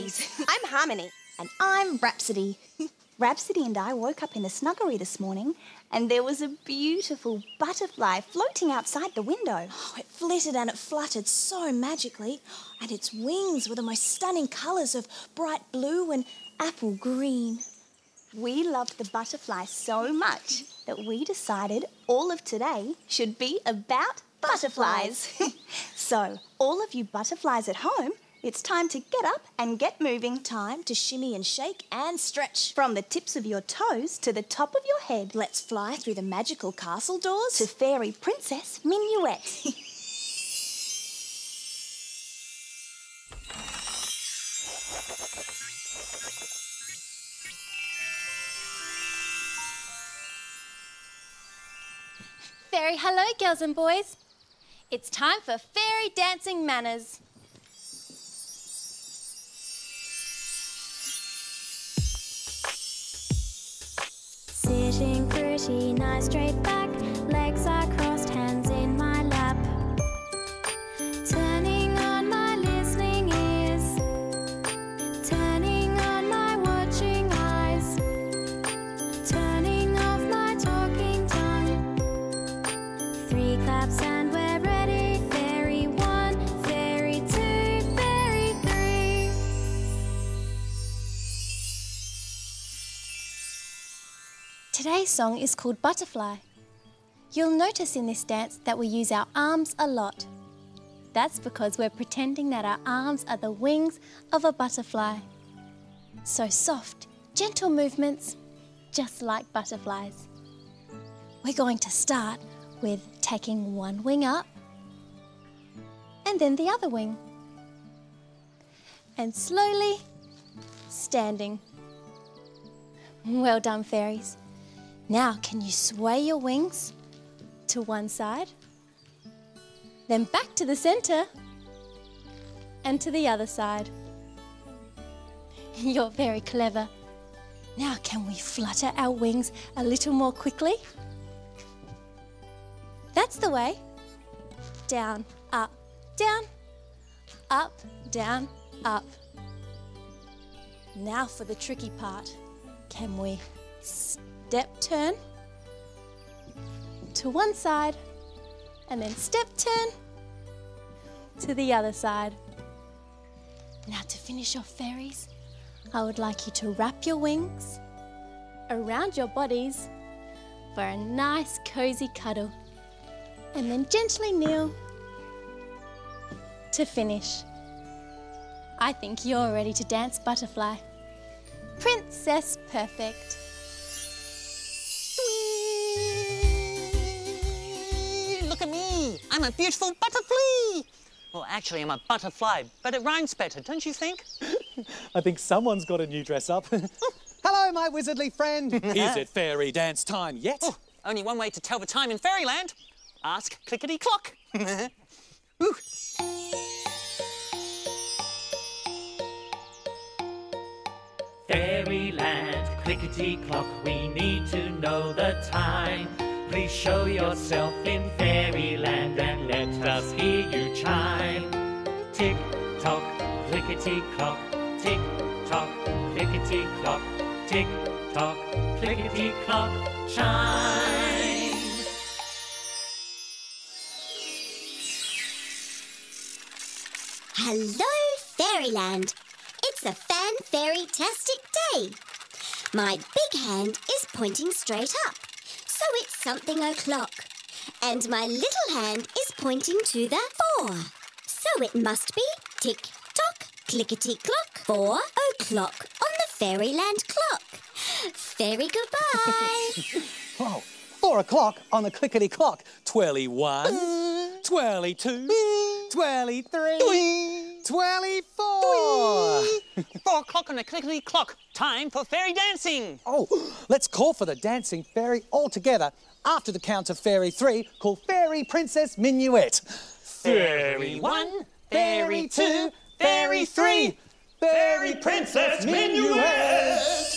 Hi, we're the fairies. I'm Harmony. And I'm Rhapsody. Rhapsody and I woke up in the snuggery this morning and there was a beautiful butterfly floating outside the window. Oh, it flitted and it fluttered so magically, and its wings were the most stunning colours of bright blue and apple green. We loved the butterfly so much that we decided all of today should be about butterflies. so, all of you butterflies at home, it's time to get up and get moving. Time to shimmy and shake and stretch. From the tips of your toes to the top of your head. Let's fly through the magical castle doors to Fairy Princess Minuet. Fairy hello, girls and boys. It's time for fairy dancing manners. Pretty nice, straight back, song is called Butterfly. You'll notice in this dance that we use our arms a lot. That's because we're pretending that our arms are the wings of a butterfly. So soft, gentle movements, just like butterflies. We're going to start with taking one wing up and then the other wing. And slowly standing. Well done, fairies. Now, can you sway your wings to one side, then back to the centre, and to the other side? You're very clever. Now, can we flutter our wings a little more quickly? That's the way. Down, up, down, up, down, up. Now for the tricky part. Can we step turn to one side and then step turn to the other side? Now to finish off fairies, I would like you to wrap your wings around your bodies for a nice cozy cuddle and then gently kneel to finish. I think you're ready to dance butterfly. Princess Perfect. Me. I'm a beautiful butterfly. Well, actually, I'm a butterfly, but it rhymes better, don't you think? I think someone's got a new dress up. Hello, my wizardly friend. Is it fairy dance time yet? Oh, only one way to tell the time in fairyland. Ask Clickety Clock. Ooh. Fairyland, clickety clock, we need to know the time. Please show yourself in fairyland and let us hear you chime. Tick tock, clickety clock, tick tock, clickety clock, tick tock, clickety clock, chime. Hello, Fairyland. It's a fan fairy tastic day. My big hand is pointing straight up, so it's something o'clock. And my little hand is pointing to the four, so it must be tick tock, clickety clock, four o'clock on the Fairyland clock. Fairy goodbye. four o'clock on the clickety clock. Twirly one, mm. twirly two, mm. twirly three, twirly four. Four o'clock on the clickety clock. Time for fairy dancing. Oh, let's call for the dancing fairy all together after the count of fairy three, called Fairy Princess Minuet. Fairy one, fairy two, fairy three, fairy princess minuet.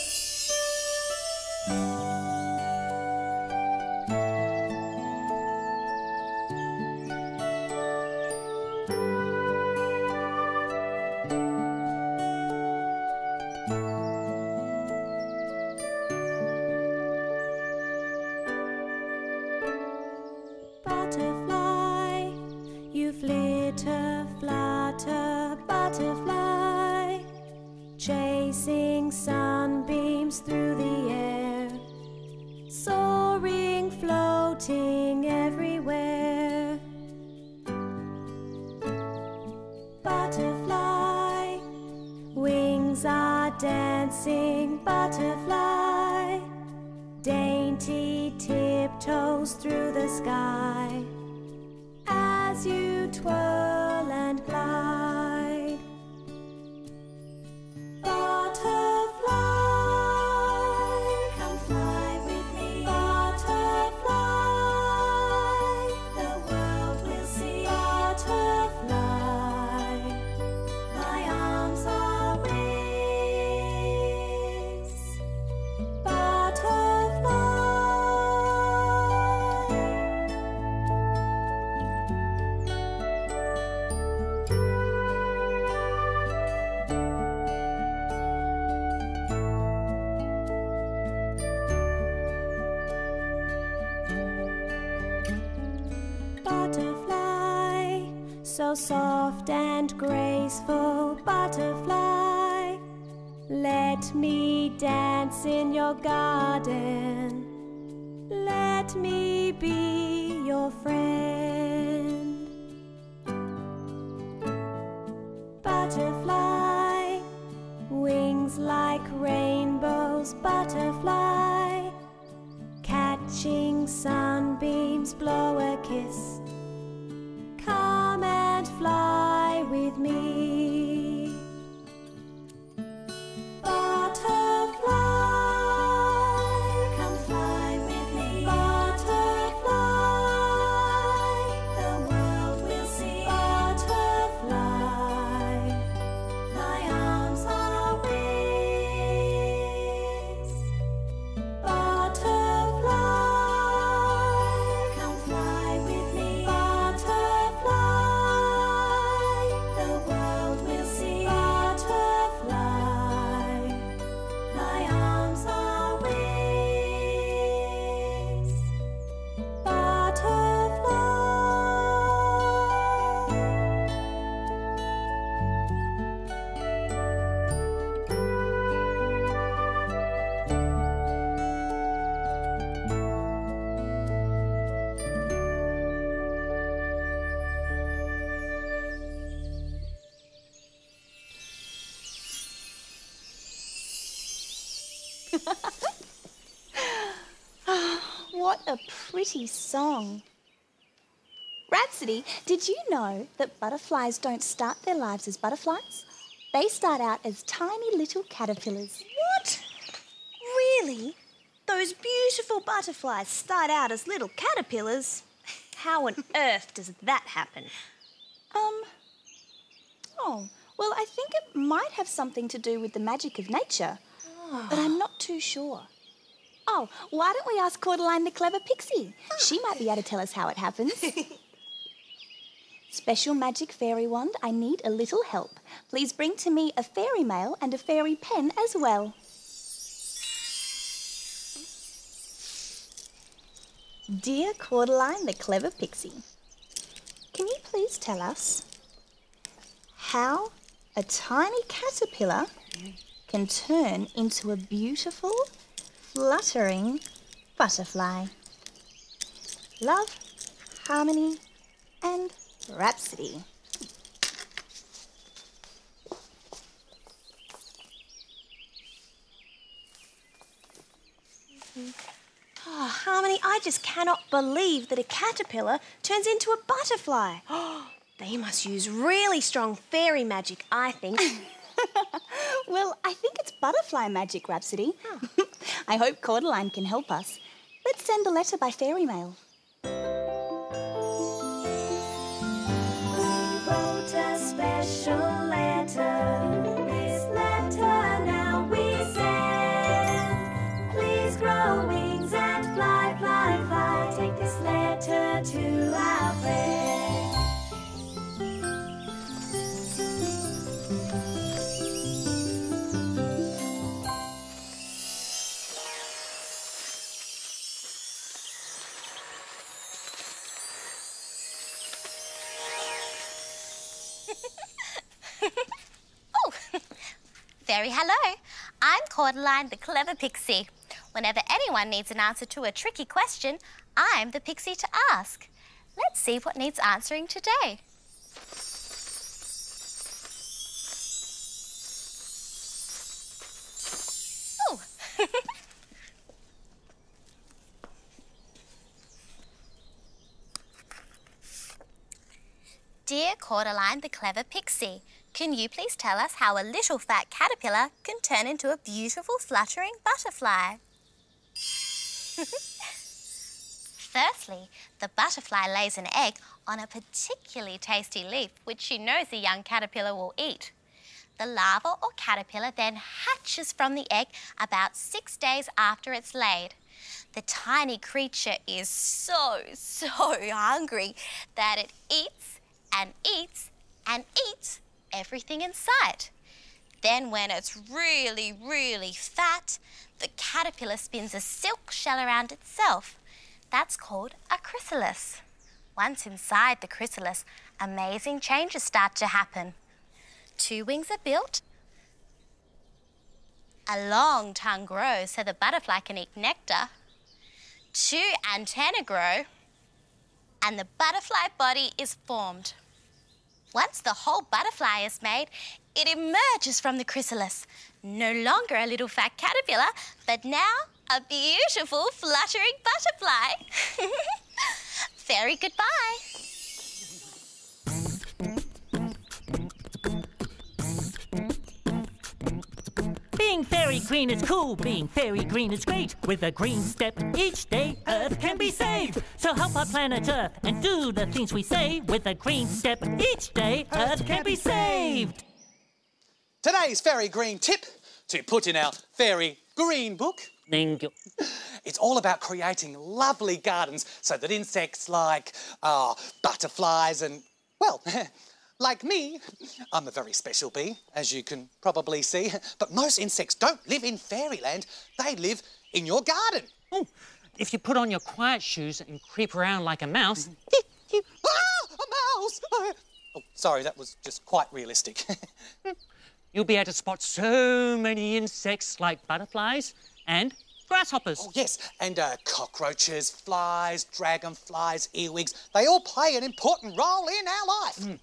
So soft and graceful, butterfly. Let me dance in your garden. Let me pretty song. Rhapsody, did you know that butterflies don't start their lives as butterflies? They start out as tiny little caterpillars. What? Really? Those beautiful butterflies start out as little caterpillars? How on earth does that happen? Um, oh, well, I think it might have something to do with the magic of nature, but I'm not too sure. Oh, why don't we ask Cordeline the clever pixie? She might be able to tell us how it happens. Special magic fairy wand, I need a little help. Please bring to me a fairy mail and a fairy pen as well. Dear Cordeline the clever pixie, can you please tell us how a tiny caterpillar can turn into a beautiful, fluttering butterfly? Love, harmony, and rhapsody. Oh, Harmony, I just cannot believe that a caterpillar turns into a butterfly. they must use really strong fairy magic, I think. Well, I think it's butterfly magic, Rhapsody. I hope Cordeline can help us. Let's send a letter by fairy mail. wrote a special letter Very hello. I'm Cordeline the Clever Pixie. Whenever anyone needs an answer to a tricky question, I'm the pixie to ask. Let's see what needs answering today. Oh. Dear Cordeline the clever pixie, can you please tell us how a little fat caterpillar can turn into a beautiful fluttering butterfly? Firstly, the butterfly lays an egg on a particularly tasty leaf which she knows the young caterpillar will eat. The larva or caterpillar then hatches from the egg about six days after it's laid. The tiny creature is so, so hungry that it eats and eats and eats everything in sight. Then, when it's really, really fat, the caterpillar spins a silk shell around itself. That's called a chrysalis. Once inside the chrysalis, amazing changes start to happen. Two wings are built, a long tongue grows so the butterfly can eat nectar, two antennae grow, and the butterfly body is formed. Once the whole butterfly is made, it emerges from the chrysalis. No longer a little fat caterpillar, but now a beautiful fluttering butterfly. Fairy goodbye. Being fairy green is cool, being fairy green is great. With a green step each day, Earth can be saved. So help our planet Earth and do the things we say. With a green step each day, Earth can be saved. Today's fairy green tip to put in our fairy green book. Thank you. It's all about creating lovely gardens so that insects like uh, butterflies and, well, like me, I'm a very special bee, as you can probably see. But most insects don't live in fairyland, they live in your garden. Oh, if you put on your quiet shoes and creep around like a mouse, Ah, a mouse! Oh, sorry, that was just quite realistic. you'll be able to spot so many insects like butterflies and grasshoppers. Oh, yes, and uh, cockroaches, flies, dragonflies, earwigs, they all play an important role in our life.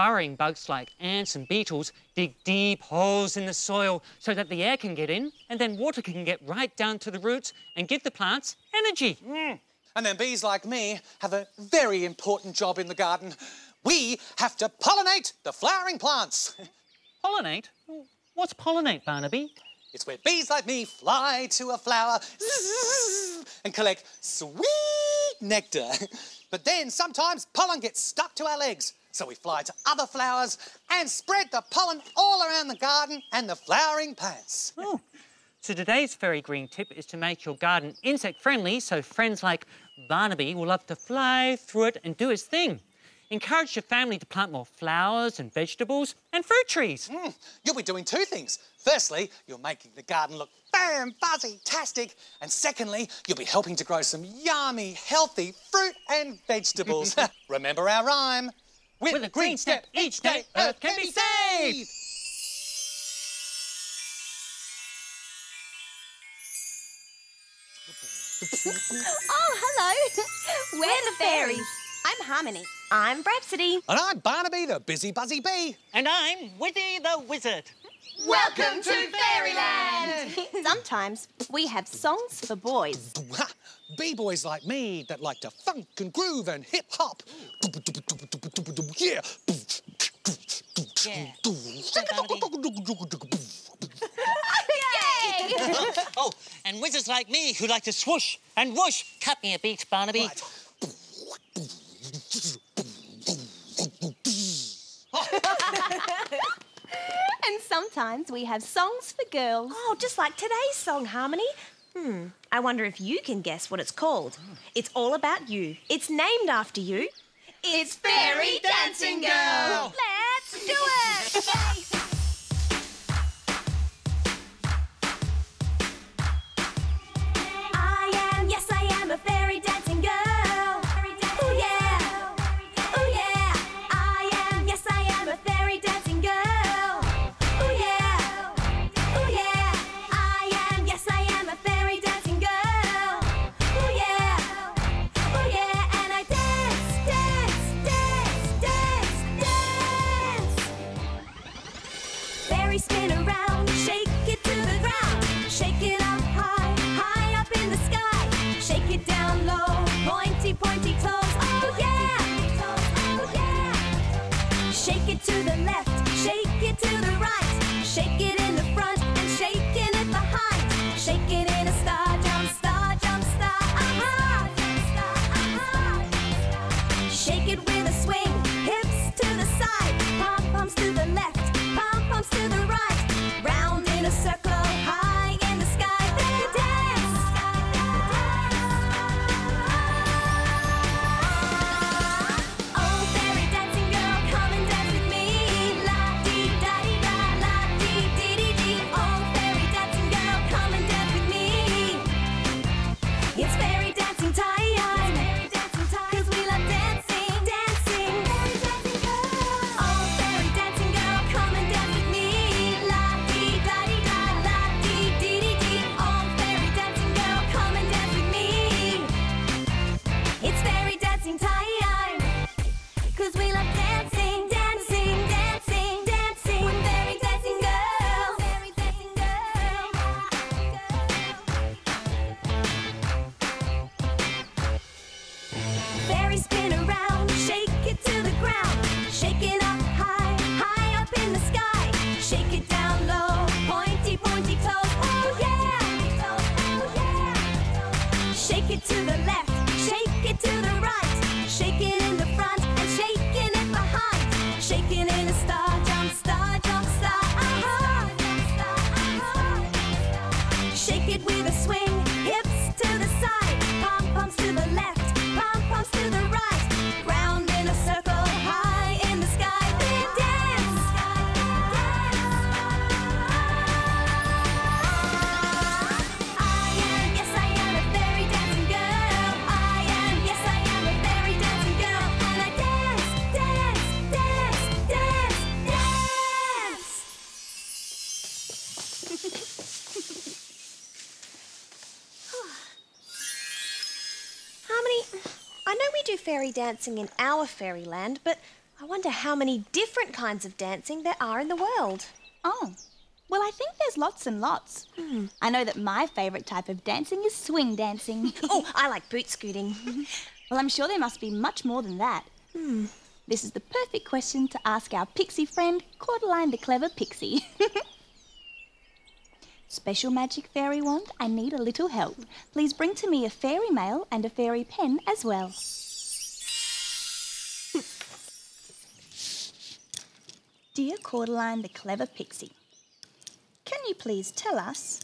Burrowing bugs like ants and beetles dig deep holes in the soil so that the air can get in and then water can get right down to the roots and give the plants energy. Mm. And then bees like me have a very important job in the garden. We have to pollinate the flowering plants. Pollinate? What's pollinate, Barnaby? It's where bees like me fly to a flower and collect sweet nectar. But then sometimes pollen gets stuck to our legs. So we fly to other flowers and spread the pollen all around the garden and the flowering plants. Oh, so today's fairy green tip is to make your garden insect friendly so friends like Barnaby will love to fly through it and do his thing. Encourage your family to plant more flowers and vegetables and fruit trees. Mm, you'll be doing two things. Firstly, you're making the garden look bam, fuzzy, tastic. And secondly, you'll be helping to grow some yummy, healthy fruit and vegetables. Remember our rhyme? With, a green step each day, Earth can be saved. Oh, hello. We're the fairies. I'm Harmony. I'm Rhapsody. And I'm Barnaby, the busy buzzy bee. And I'm Wizzy the Wizard. Welcome to Fairyland! Sometimes we have songs for boys. B-boys like me that like to funk and groove and hip hop. Yeah. oh, and wizards like me who like to swoosh and whoosh. Cut me a beat, Barnaby. And sometimes we have songs for girls. Oh, just like today's song, Harmony. Hmm, I wonder if you can guess what it's called. It's all about you. It's named after you. It's Fairy Dancing Girl! Let's do it! fairy dancing in our fairyland, but I wonder how many different kinds of dancing there are in the world. Oh, well, I think there's lots and lots. Hmm. I know that my favourite type of dancing is swing dancing. Oh, I like boot scooting. well, I'm sure there must be much more than that. Hmm. This is the perfect question to ask our pixie friend, Cordeline the Clever Pixie. Special magic fairy wand, I need a little help. Please bring to me a fairy mail and a fairy pen as well. Dear Cordeline the Clever Pixie, can you please tell us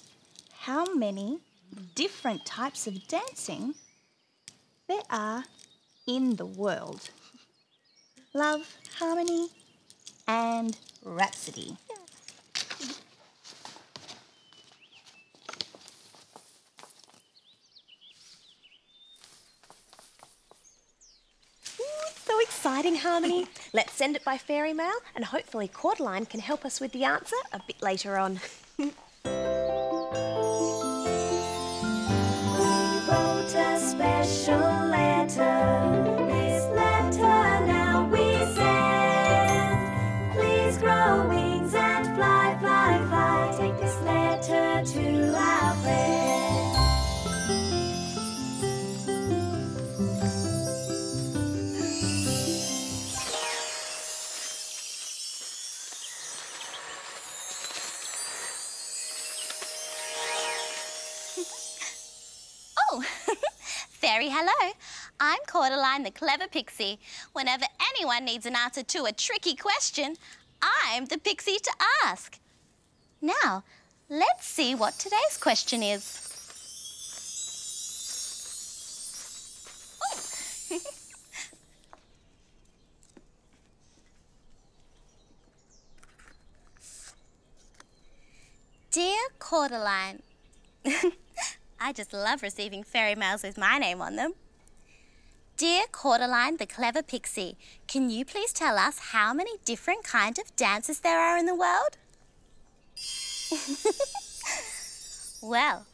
how many different types of dancing there are in the world? Love, harmony, and rhapsody. So exciting, Harmony. Let's send it by fairy mail, and hopefully Cordeline can help us with the answer a bit later on. a special letter. I'm Cordeline the Clever Pixie. Whenever anyone needs an answer to a tricky question, I'm the pixie to ask. Now, let's see what today's question is. Dear Cordeline, I just love receiving fairy mails with my name on them. Dear Cordeline, the clever pixie, can you please tell us how many different kinds of dances there are in the world? well,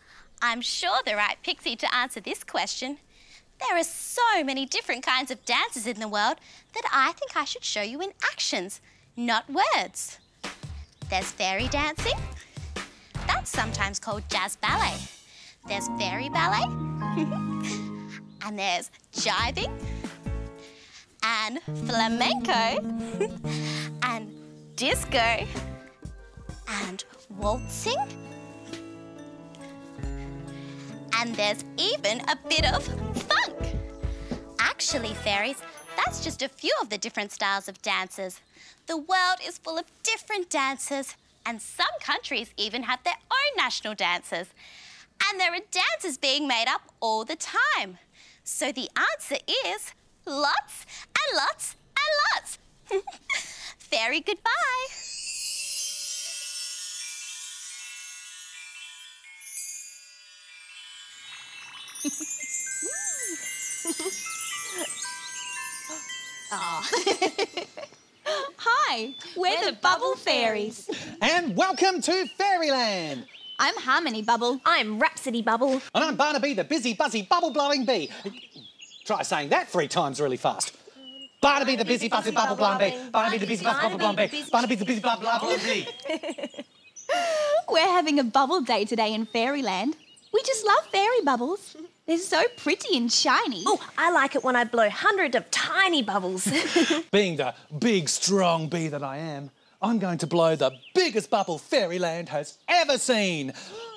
I'm sure the right pixie to answer this question. There are so many different kinds of dances in the world that I think I should show you in actions, not words. There's fairy dancing. That's sometimes called jazz ballet. There's fairy ballet. and there's jiving. And flamenco. and disco. And waltzing. And there's even a bit of funk. Actually, fairies, that's just a few of the different styles of dances. The world is full of different dances, and some countries even have their own national dances. And there are dances being made up all the time. So the answer is lots and lots and lots. Fairy goodbye. Ah. Hi, we're, the Bubble Fairies. And welcome to Fairyland. I'm Harmony Bubble. I'm Rhapsody Bubble. And I'm Barnaby, the busy, buzzy, bubble blowing bee. Try saying that three times really fast. Barnaby, the busy, buzzy, bubble blowing bee. Barnaby, the busy, buzzy, bubble blowing bee. Barnaby, the busy, bubble blowing bee. We're having a bubble day today in Fairyland. We just love fairy bubbles. They're so pretty and shiny. Oh, I like it when I blow hundreds of tiny bubbles. Being the big, strong bee that I am, I'm going to blow the biggest bubble Fairyland has ever seen.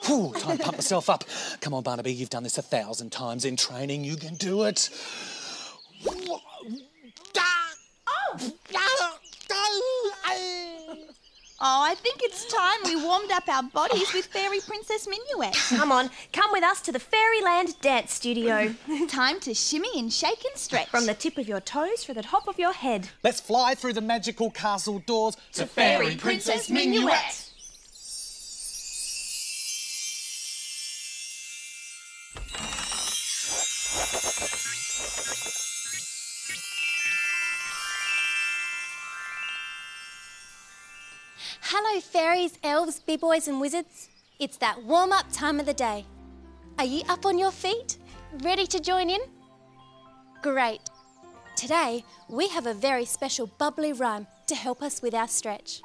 Whew, time to pump myself up. Come on, Barnaby, you've done this a thousand times in training. You can do it. Oh, Oh, I think it's time we warmed up our bodies with Fairy Princess Minuet. Come on, come with us to the Fairyland Dance Studio. time to shimmy and shake and stretch. From the tip of your toes to the top of your head. Let's fly through the magical castle doors to Fairy Princess Minuet. Fairies, elves, b-boys and wizards. It's that warm-up time of the day. Are you up on your feet? Ready to join in? Great. Today, we have a very special bubbly rhyme to help us with our stretch.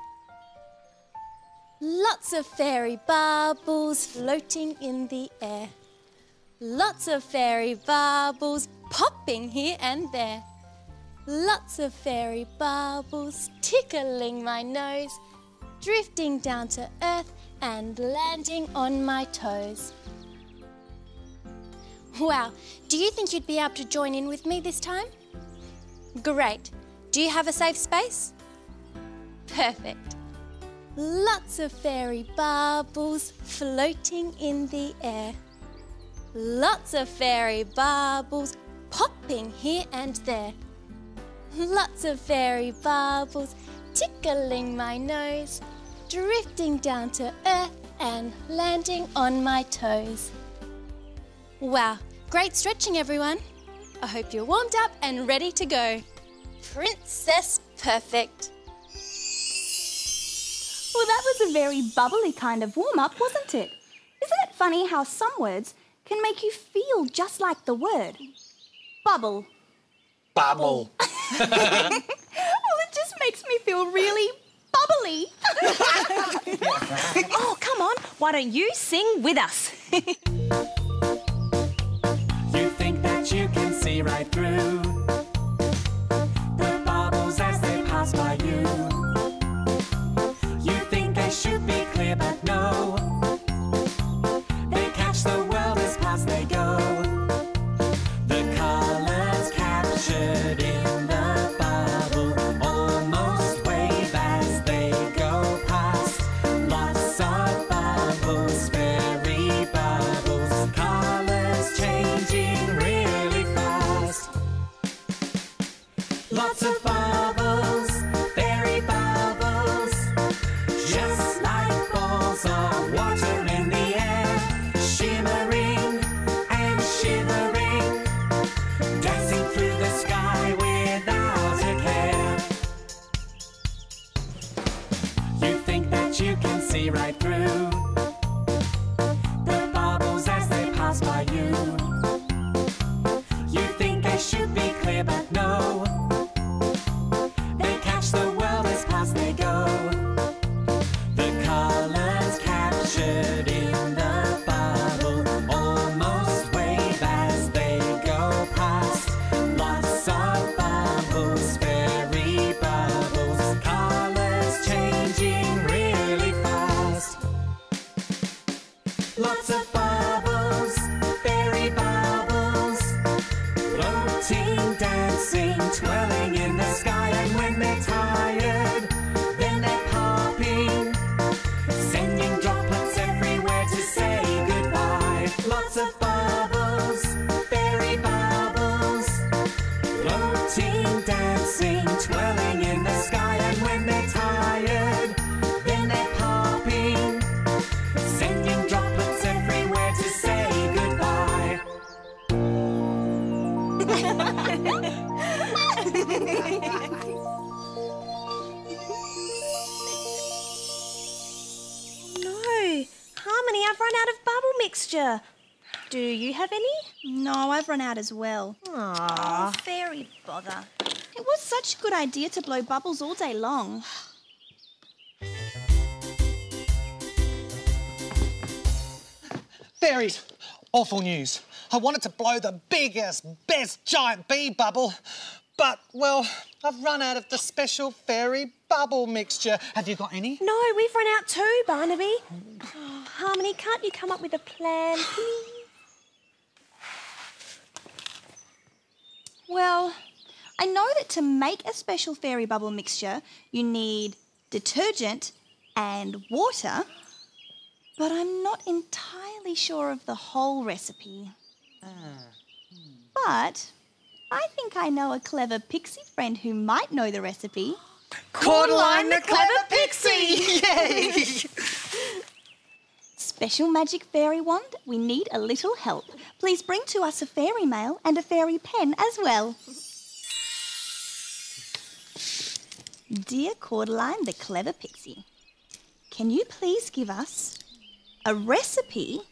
Lots of fairy bubbles floating in the air. Lots of fairy bubbles popping here and there. Lots of fairy bubbles tickling my nose, drifting down to earth and landing on my toes. Wow, do you think you'd be able to join in with me this time? Great. Do you have a safe space? Perfect. Lots of fairy bubbles floating in the air. Lots of fairy bubbles popping here and there. Lots of fairy bubbles tickling my nose, drifting down to earth and landing on my toes. Wow, great stretching, everyone. I hope you're warmed up and ready to go. Princess Perfect. Well, that was a very bubbly kind of warm up, wasn't it? Isn't it funny how some words can make you feel just like the word? Bubble. Bubble. well, it just makes me feel really bubbly. oh, come on. Why don't you sing with us? You think that you can see right through the bubbles as they pass by you. Out as well. Aww. Oh, fairy bother. It was such a good idea to blow bubbles all day long. Fairies, awful news. I wanted to blow the biggest, best giant bee bubble, but, well, I've run out of the special fairy bubble mixture. Have you got any? No, we've run out too, Barnaby. Harmony, can't you come up with a plan, please? Well, I know that to make a special fairy bubble mixture, you need detergent and water, but I'm not entirely sure of the whole recipe. But I think I know a clever pixie friend who might know the recipe. Cordeline the clever pixie! Yay! Special magic fairy wand, we need a little help. Please bring to us a fairy mail and a fairy pen as well. Dear Cordeline the clever pixie, can you please give us a recipe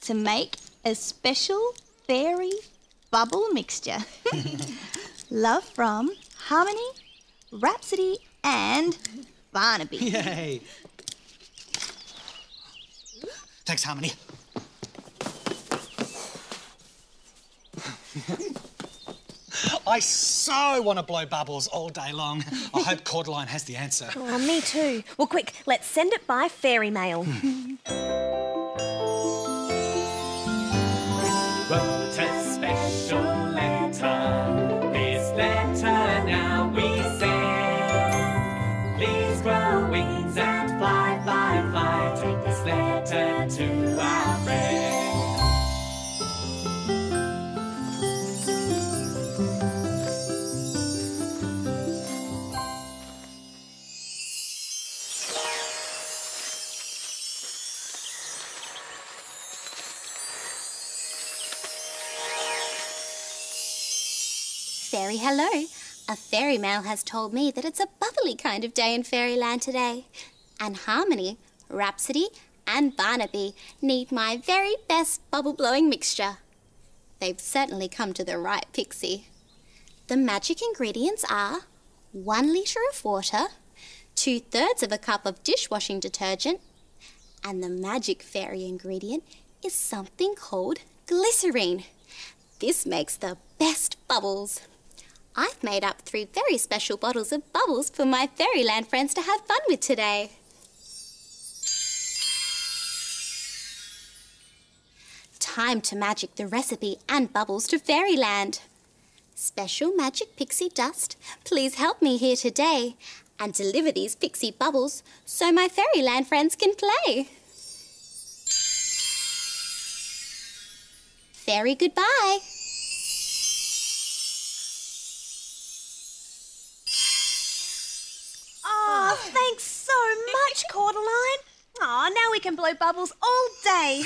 to make a special fairy bubble mixture? Love from Harmony, Rhapsody, and Barnaby. Yay! Thanks, Harmony. I so want to blow bubbles all day long. I hope Cordeline has the answer. Oh, me too. Well, quick, let's send it by fairy mail. A fairy mail has told me that it's a bubbly kind of day in fairyland today. And Harmony, Rhapsody, and Barnaby need my very best bubble blowing mixture. They've certainly come to the right pixie. The magic ingredients are one litre of water, two thirds of a cup of dishwashing detergent, and the magic fairy ingredient is something called glycerine. This makes the best bubbles. I've made up three very special bottles of bubbles for my fairyland friends to have fun with today. Time to magic the recipe and bubbles to fairyland. Special magic pixie dust, please help me here today and deliver these pixie bubbles so my fairyland friends can play. Fairy goodbye. Oh, thanks so much, Cordeline. Oh, now we can blow bubbles all day.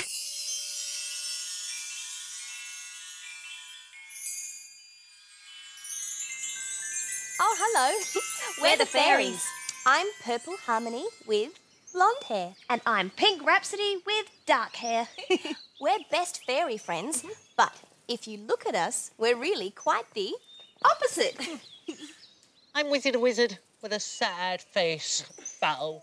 Oh, hello. We're the fairies. I'm Purple Harmony with blonde hair. And I'm Pink Rhapsody with dark hair. We're best fairy friends, but if you look at us, we're really quite the opposite. I'm Wizard a Wizard with a sad face. Bow.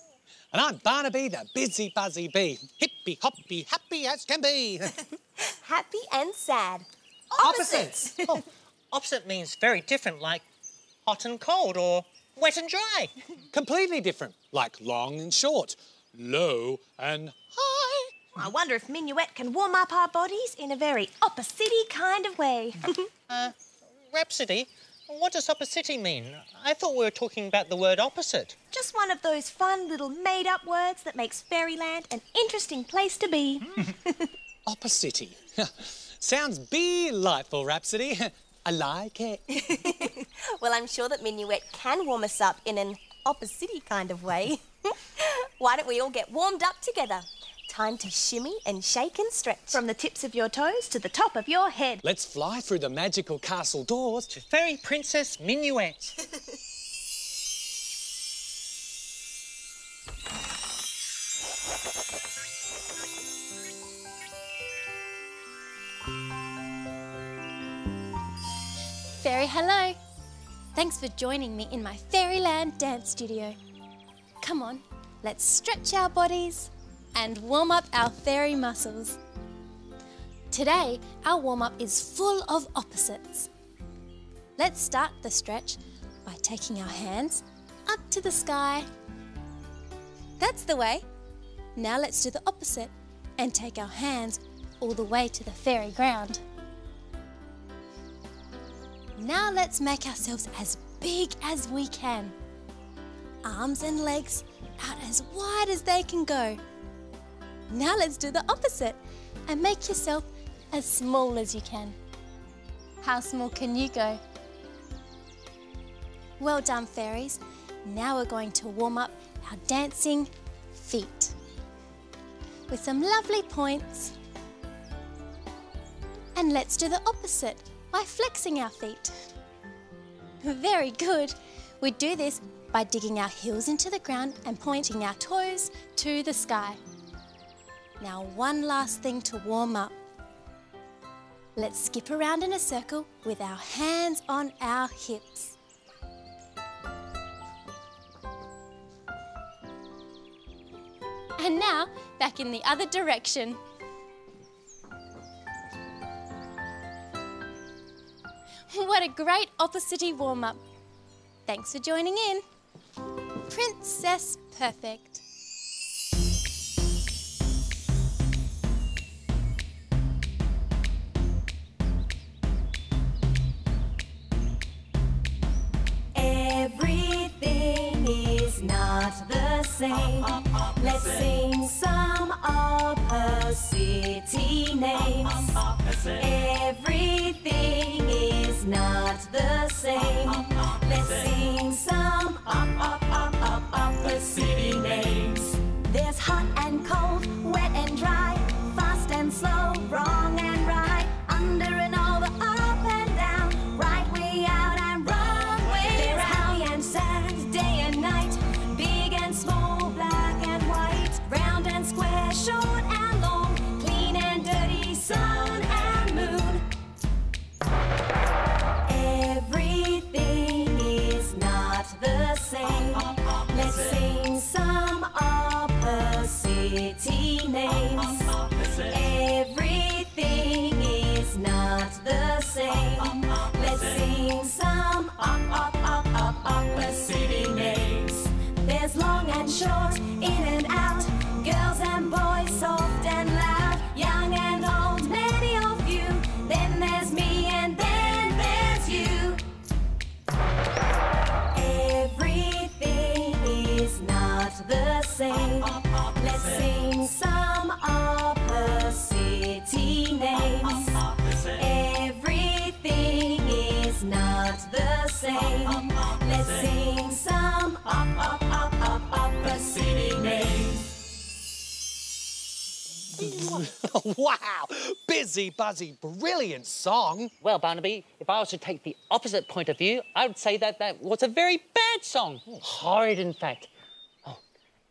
And I'm Barnaby the busy buzzy bee. Hippy hoppy happy as can be. Happy and sad. Opposites. Oh, opposite means very different, like hot and cold or wet and dry. Completely different, like long and short, low and high. I wonder if Minuet can warm up our bodies in a very opposite kind of way. uh, Rhapsody, what does opposite mean? I thought we were talking about the word opposite. Just one of those fun little made up words that makes fairyland an interesting place to be. Opposite. Sounds delightful, Rhapsody. I like it. Well, I'm sure that Minuet can warm us up in an opposite kind of way. Why don't we all get warmed up together? Time to shimmy and shake and stretch. From the tips of your toes to the top of your head. Let's fly through the magical castle doors. To Fairy Princess Minuet. Fairy hello. Thanks for joining me in my Fairyland dance studio. Come on, let's stretch our bodies and warm up our fairy muscles. Today, our warm up is full of opposites. Let's start the stretch by taking our hands up to the sky. That's the way. Now let's do the opposite. and take our hands all the way to the fairy ground. Now let's make ourselves as big as we can. Arms and legs out as wide as they can go. Now let's do the opposite and make yourself as small as you can. How small can you go? Well done, fairies. Now we're going to warm up our dancing feet with some lovely points. And let's do the opposite by flexing our feet. Very good. We do this by digging our heels into the ground and pointing our toes to the sky. Now, one last thing to warm up. Let's skip around in a circle with our hands on our hips. And now, back in the other direction. What a great opposite warm up. Thanks for joining in. Princess Perfect. Same. Let's sing some of her city names. Everything is not the same. Let's sing some op op op op opposite names. There's hot and cold, wet and dry, fast and slow, wrong Let's sing some op op op op opposite names. There's long and short, sing some op op op op opposite names. wow! Busy, buzzy, brilliant song. Well, Barnaby, if I was to take the opposite point of view, I would say that that was a very bad song. Horrid, in fact. Oh,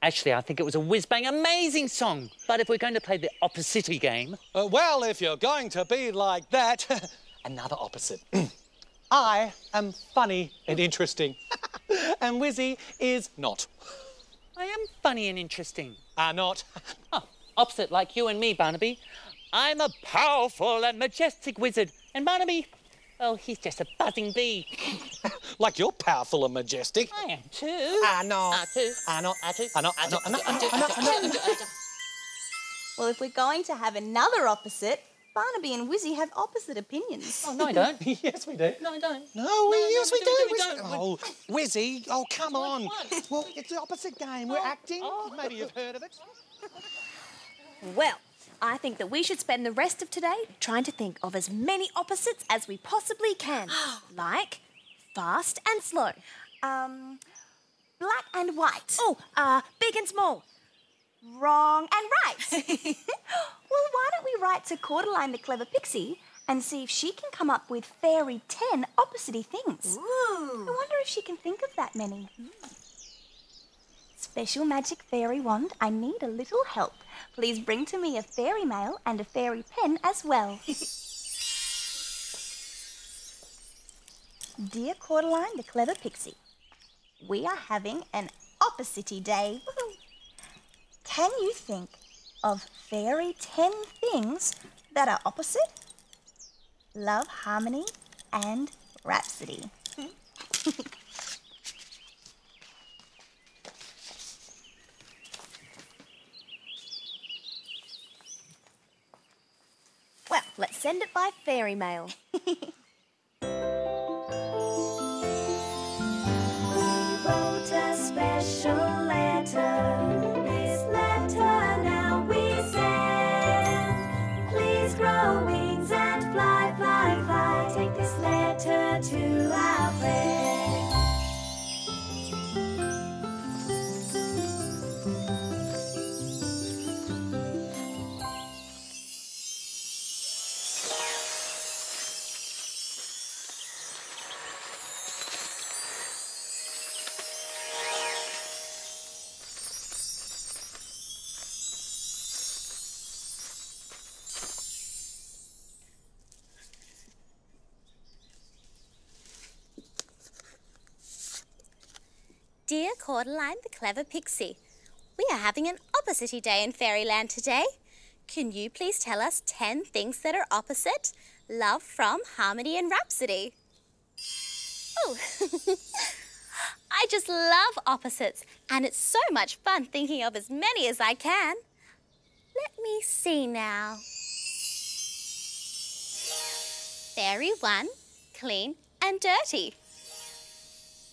actually, I think it was a whiz bang amazing song. But if we're going to play the opposite game, Uh, well, if you're going to be like that, another opposite. I am funny and interesting, and Wizzy is not. I am funny and interesting. Are not. Oh, opposite like you and me, Barnaby. I'm a powerful and majestic wizard, and Barnaby, well, he's just a buzzing bee. like you're powerful and majestic. I am too. I know. I too. I know. I too. Ah, I know. I know. I know. I know. I know. I know. Well, if we're going to have another opposite, Barnaby and Wizzy have opposite opinions. Oh, no, I don't. yes, we do. No, I don't. No, we, No, yes, no, we we do. do, we Wizzy- don't. Oh, Wizzy, oh, come on. Well, it's the opposite game. We're acting. Oh. Maybe you've heard of it. Well, I think that we should spend the rest of today trying to think of as many opposites as we possibly can. like fast and slow. Um, black and white. Oh, uh, big and small. Wrong and right. well, why don't we write to Cordeline the clever pixie and see if she can come up with fairy 10 opposite things? Ooh. I wonder if she can think of that many. Special magic fairy wand, I need a little help. Please bring to me a fairy mail and a fairy pen as well. Dear Cordeline the clever pixie, we are having an opposite day. Woohoo. Can you think of fairy 10 things that are opposite? Love, harmony, and rhapsody. Well, let's send it by fairy mail. wrote a special Dear Cordeline the Clever Pixie, we are having an opposite day in Fairyland today. Can you please tell us 10 things that are opposite? Love from Harmony and Rhapsody. Oh, I just love opposites, and it's so much fun thinking of as many as I can. Let me see now. Fairy 1, clean and dirty.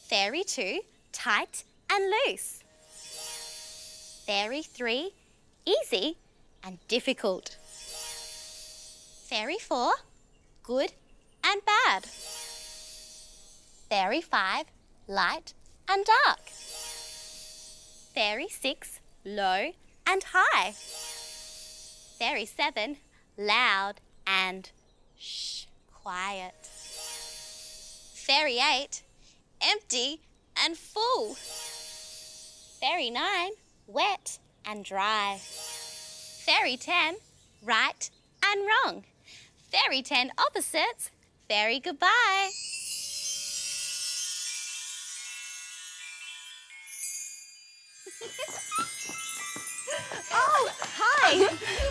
Fairy 2, tight and loose. Fairy 3, easy and difficult. Fairy 4, good and bad. Fairy 5, light and dark. Fairy 6, low and high. Fairy 7, loud and shh, quiet. Fairy 8, empty and full. Fairy 9, wet and dry. Fairy 10, right and wrong. Fairy 10 opposites, fairy goodbye. Oh, hi!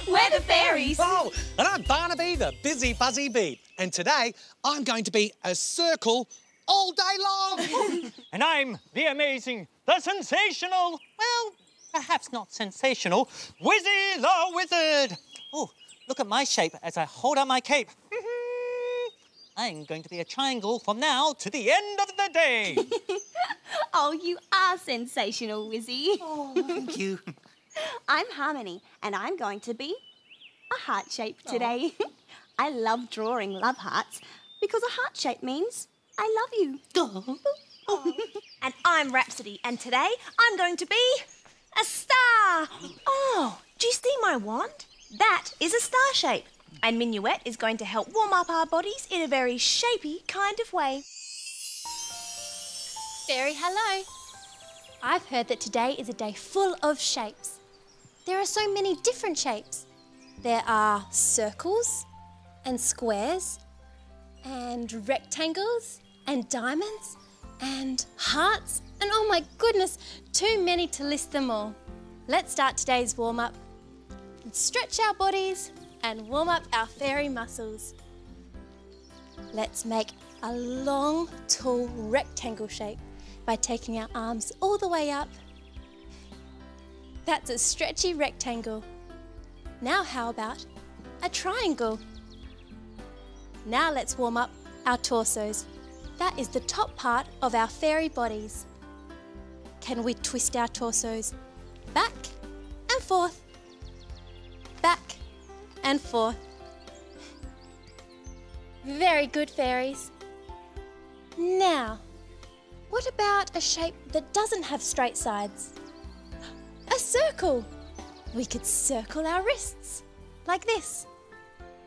We're the fairies. Oh, and I'm Barnaby, the busy buzzy bee. And today I'm going to be a circle all day long. And I'm the amazing, the sensational, well, perhaps not sensational, Wizzy the Wizard. Oh, look at my shape as I hold out my cape. Mm-hmm. I'm going to be a triangle from now to the end of the day. Oh, you are sensational, Wizzy. oh, thank you. I'm Harmony, and I'm going to be a heart shape oh. today. I love drawing love hearts because a heart shape means I love you. Oh. And I'm Rhapsody, and today I'm going to be a star. Oh, do you see my wand? That is a star shape. And Minuet is going to help warm up our bodies in a very shapy kind of way. Fairy, hello. I've heard that today is a day full of shapes. There are so many different shapes. There are circles and squares and rectangles and diamonds and hearts and oh my goodness, too many to list them all. Let's start today's warm up. Let's stretch our bodies and warm up our fairy muscles. Let's make a long, tall rectangle shape by taking our arms all the way up. That's a stretchy rectangle. Now, how about a triangle? Now, let's warm up our torsos. That is the top part of our fairy bodies. Can we twist our torsos back and forth, back and forth? Very good, fairies. Now, what about a shape that doesn't have straight sides? A circle! We could circle our wrists, like this.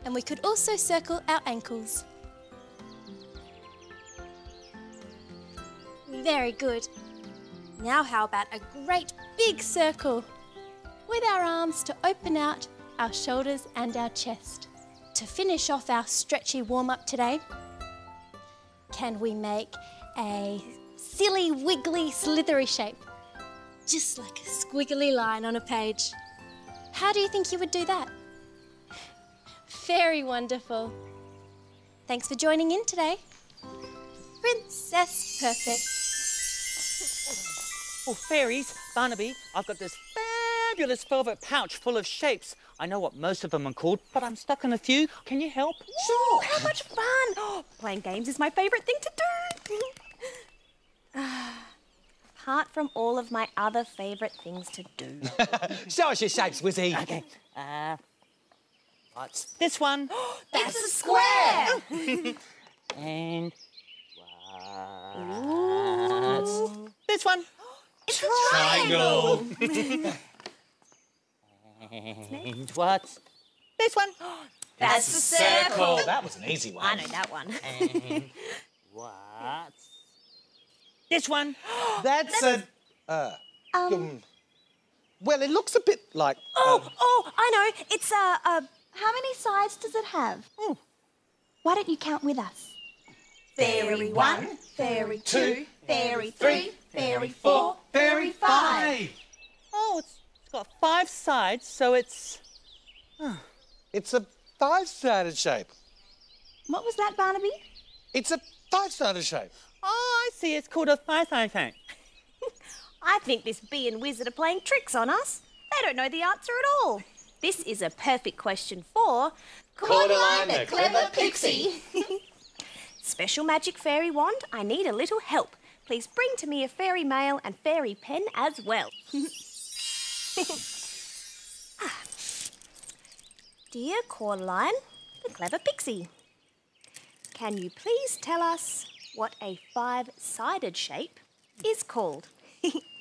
And we could also circle our ankles. Very good. Now, how about a great big circle with our arms to open out our shoulders and our chest? To finish off our stretchy warm up today, can we make a silly, wiggly, slithery shape? Just like a squiggly line on a page. How do you think you would do that? Very wonderful. Thanks for joining in today. Princess Perfect. Oh, fairies, Barnaby, I've got this fabulous velvet pouch full of shapes. I know what most of them are called, but I'm stuck on a few. Can you help? Sure, how much fun! Playing games is my favourite thing to do. Apart from all of my other favourite things to do. Show us your shapes, Wizzy. Okay. Uh, what's this one? That's a square! and what's this one? It's a triangle! And what's this one? That's a circle! That was an easy one. I know that one. And what's this one? That's, a. Uh, um, well, it looks a bit like. Oh, um, oh, I know. It's a, a How many sides does it have? Why don't you count with us? fairy one, fairy two, fairy three, fairy four, fairy five. Oh, it's, it's got five sides, so it's It's a five-sided shape. What was that, Barnaby? It's a five-sided shape. oh, I see. It's called a five-sided shape. I think this bee and wizard are playing tricks on us. They don't know the answer at all. This is a perfect question for Cordeline the clever pixie. Special Magic Fairy Wand. I need a little help. Please bring to me a fairy mail and fairy pen as well. Ah. Dear Cordeline, the clever pixie, can you please tell us what a five-sided shape is called?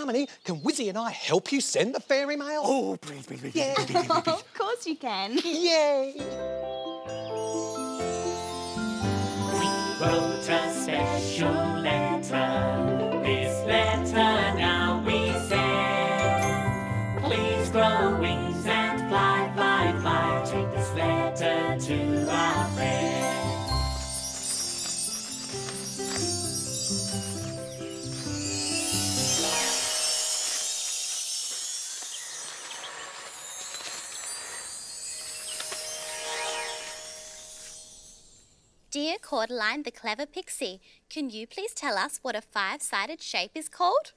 Harmony, can Wizzy and I help you send the fairy mail? Oh, please, please, please. Yeah. of course you can. Yay! wrote a special letter. Dear Cordeline the Clever Pixie, can you please tell us what a five sided shape is called?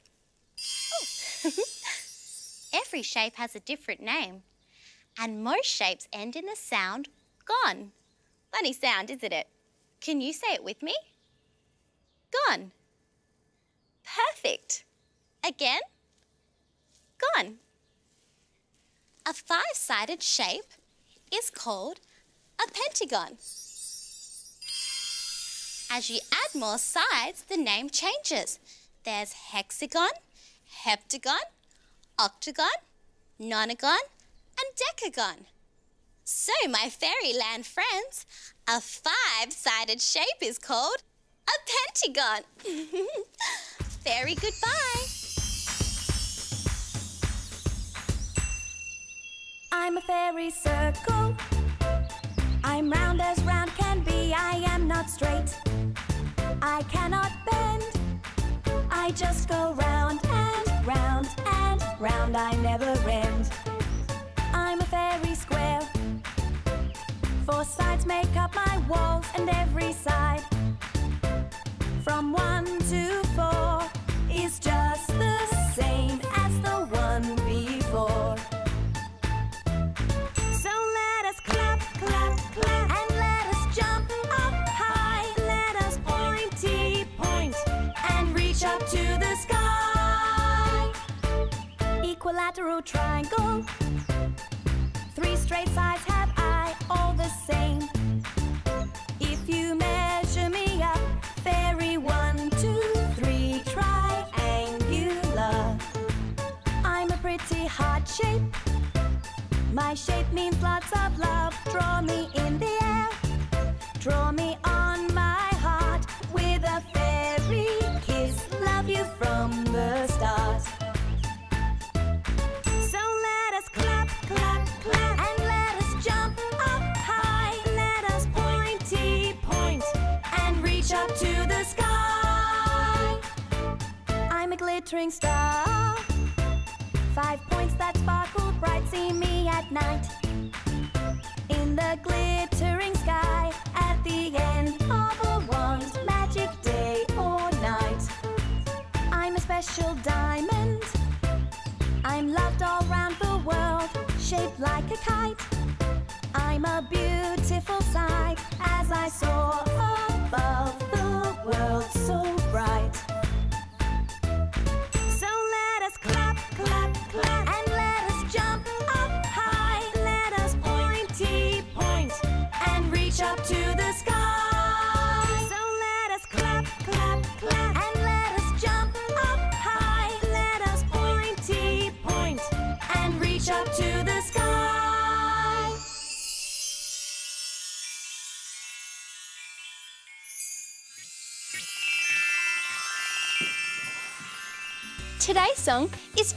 Oh. Every shape has a different name, and most shapes end in the sound gone. Funny sound, isn't it? Can you say it with me? Gone. Perfect. Again? Gone. A five sided shape is called a pentagon. As you add more sides, the name changes. There's hexagon, heptagon, octagon, nonagon, and decagon. So, my fairyland friends, a five-sided shape is called a pentagon. Fairy goodbye. I'm a fairy circle. I'm round as round can be. I am not straight. I cannot bend. I just go round and round and round. I never end. I'm a fairy square. Four sides make up my walls, and every side from one to four is just the triangle. Three straight sides have I, all the same. If you measure me up, fairy one, two, three, triangular. I'm a pretty heart shape. My shape means lots of love. Draw me in the air. Draw me on glittering star. Five points that sparkle bright, see me at night. In the glittering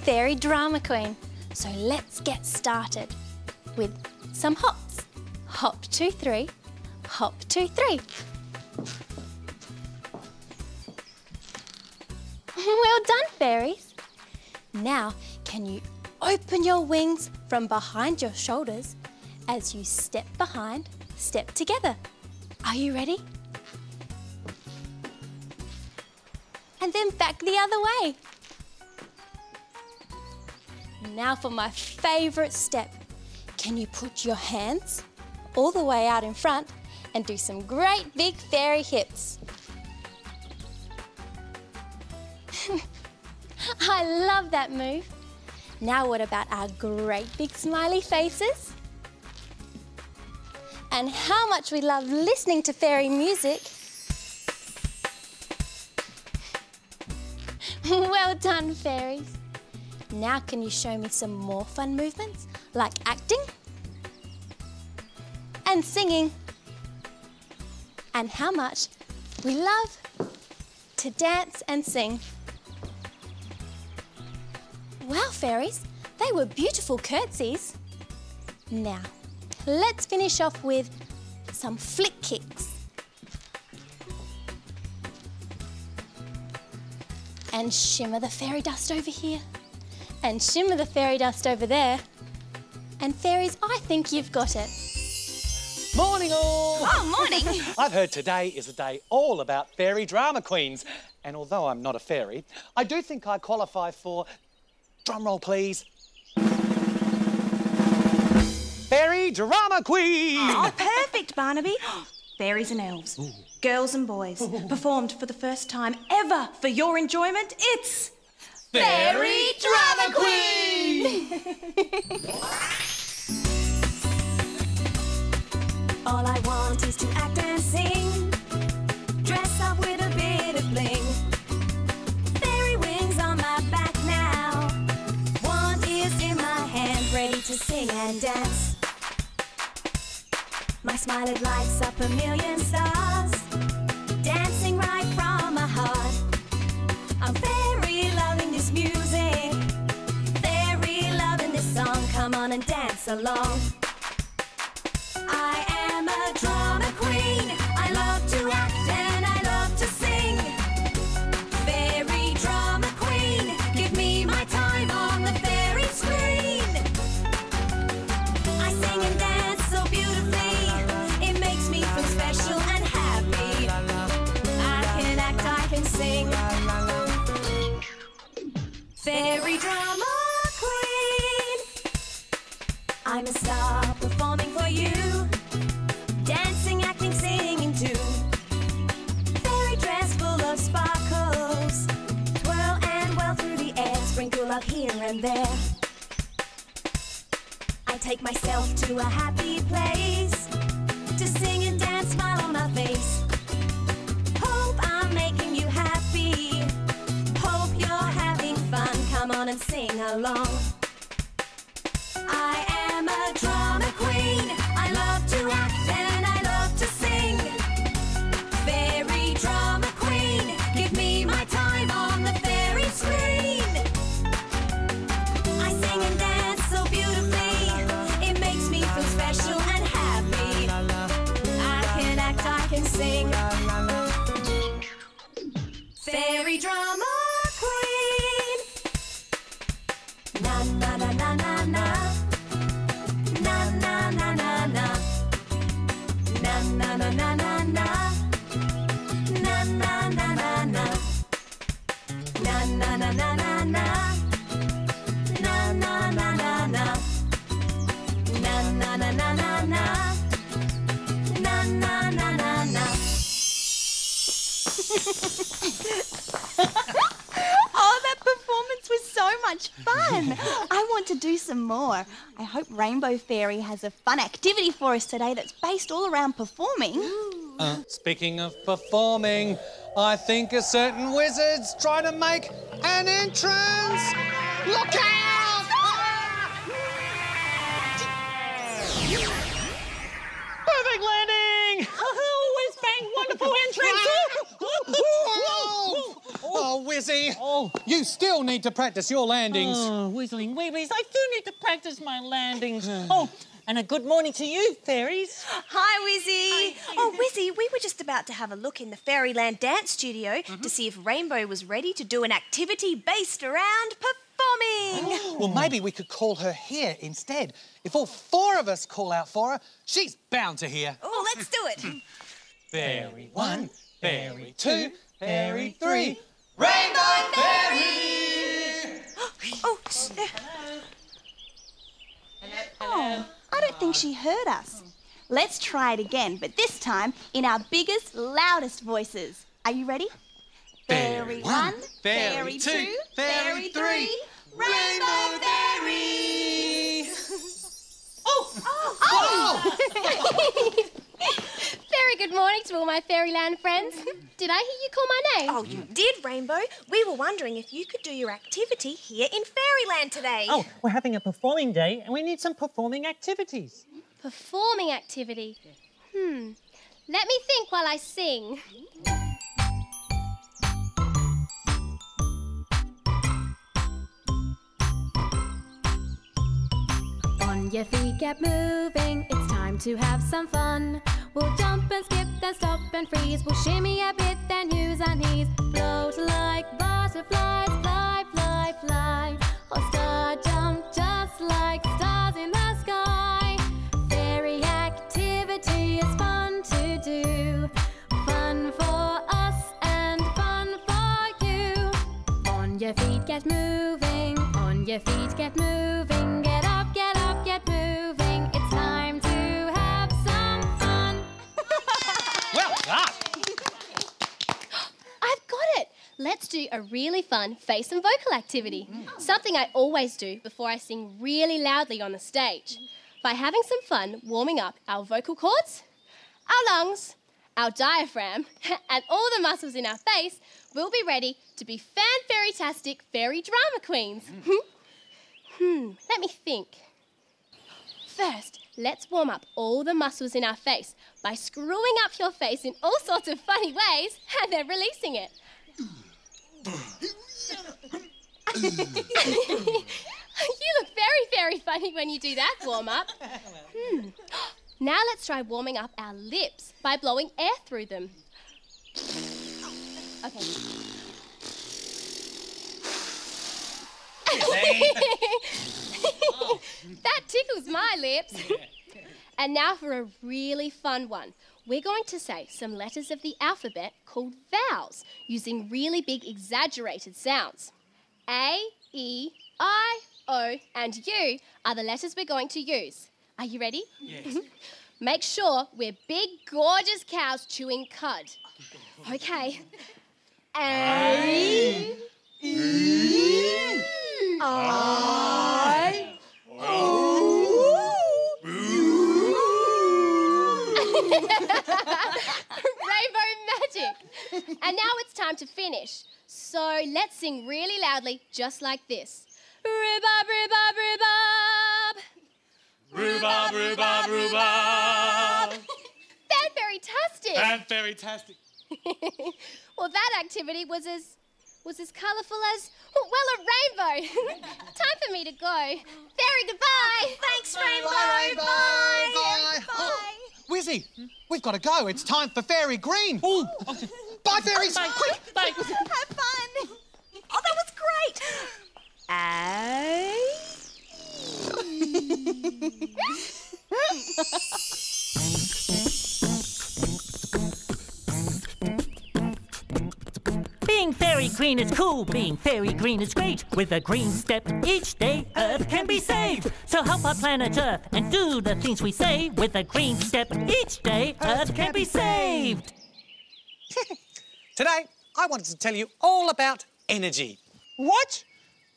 Fairy Drama Queen, so let's get started with some hops. Hop two, three, hop two, three. Well done, fairies. Now, can you open your wings from behind your shoulders as you step behind, step together? Are you ready? And then back the other way. Now for my favourite step. Can you put your hands all the way out in front and do some great big fairy hips? I love that move. Now what about our great big smiley faces? And how much we love listening to fairy music. well done, fairies. Now can you show me some more fun movements like acting and singing and how much we love to dance and sing. Wow, fairies, they were beautiful curtsies. Now, let's finish off with some flick kicks. And shimmer the fairy dust over here. And shimmer the fairy dust over there. And fairies, I think you've got it. Morning all! Oh, morning. I've heard today is a day all about fairy drama queens. And although I'm not a fairy, I do think I qualify for, drumroll please, Fairy Drama Queen! Oh, perfect, Barnaby. Fairies and elves, girls and boys, performed for the first time ever for your enjoyment. It's Fairy Drama Queen! All I want is to act and sing. Dress up with a bit of bling. Fairy wings on my back now. Wand is in my hand, ready to sing and dance. My smile it lights up a million stars. On and dance along. I am a drama queen. I love to act and I love to sing. Fairy drama queen. Give me my time on the fairy screen. I sing and dance so beautifully. It makes me feel special and happy. I can act, I can sing. Fairy drama I'm a star performing for you. Dancing, acting, singing too. Fairy dress full of sparkles. Twirl and whirl through the air. Sprinkle up here and there. I take myself to a happy place. To sing and dance, smile on my face. Hope I'm making you happy. Hope you're having fun. Come on and sing along. Drama queen. To do some more. I hope Rainbow Fairy has a fun activity for us today that's based all around performing. Uh, speaking of performing, I think a certain wizard's trying to make an entrance. Look out! Oh, you still need to practice your landings. Oh, whistling weeblies, I do need to practice my landings. oh, and a good morning to you, fairies. Hi, Wizzy. Oh, Wizzy, we were just about to have a look in the Fairyland Dance Studio Mm-hmm. to see if Rainbow was ready to do an activity based around performing. Well, maybe we could call her here instead. If all four of us call out for her, she's bound to hear. Oh, let's do it. Fairy one, fairy two, fairy three. Rainbow Fairy! oh, s- Oh, I don't think she heard us. Let's try it again, but this time in our biggest, loudest voices. Are you ready? Fairy one, fairy two, fairy three, Rainbow Fairy! Oh! Oh! Very good morning to all my Fairyland friends. Did I hear you call my name? Oh, you did, Rainbow. We were wondering if you could do your activity here in Fairyland today. Oh, we're having a performing day and we need some performing activities. Performing activity. Hmm. Let me think while I sing. Your feet, get moving. It's time to have some fun. We'll jump and skip, then stop and freeze. We'll shimmy a bit, do a really fun face and vocal activity. Mm. Something I always do before I sing really loudly on the stage. By having some fun warming up our vocal cords, our lungs, our diaphragm, and all the muscles in our face, we'll be ready to be fan fairy tastic fairy drama queens. Mm. Hmm. hmm, let me think. First, let's warm up all the muscles in our face by screwing up your face in all sorts of funny ways and then releasing it. Hmm. you look very, very funny when you do that warm up. Hmm. Now let's try warming up our lips by blowing air through them. Okay. that tickles my lips. And now for a really fun one. We're going to say some letters of the alphabet called vowels using really big exaggerated sounds. A, E, I, O, and U are the letters we're going to use. Are you ready? Yes. Make sure we're big, gorgeous cows chewing cud. Okay. A. E. I. Rainbow magic. And now it's time to finish. So let's sing really loudly, just like this. Rhubarb, rhubarb, rhubarb. Rhubarb, rhubarb, rhubarb. Fanfairy-tastic. And fairy-tastic. well, that activity was as was as colourful as well a rainbow. Time for me to go. Fairy, goodbye. Thanks, Rainbow. Bye. Bye. Oh, we've got to go. It's time for Fairy Green. Bye, fairies. Quick. Bye. Have fun. Oh, that was great. Being fairy green is cool, being fairy green is great. With a green step each day, Earth can be saved. So help our planet Earth and do the things we say. With a green step each day, Earth can be saved. Today, I wanted to tell you all about energy. What?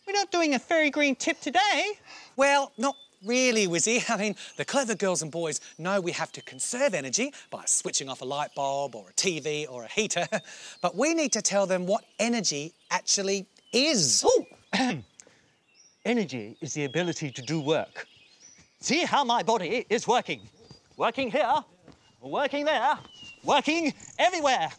We're not doing a fairy green tip today. Well, not really, Wizzy. I mean, the clever girls and boys know we have to conserve energy by switching off a light bulb or a TV or a heater, but we need to tell them what energy actually is. Energy is the ability to do work. See how my body is working. Working here, working there, working everywhere.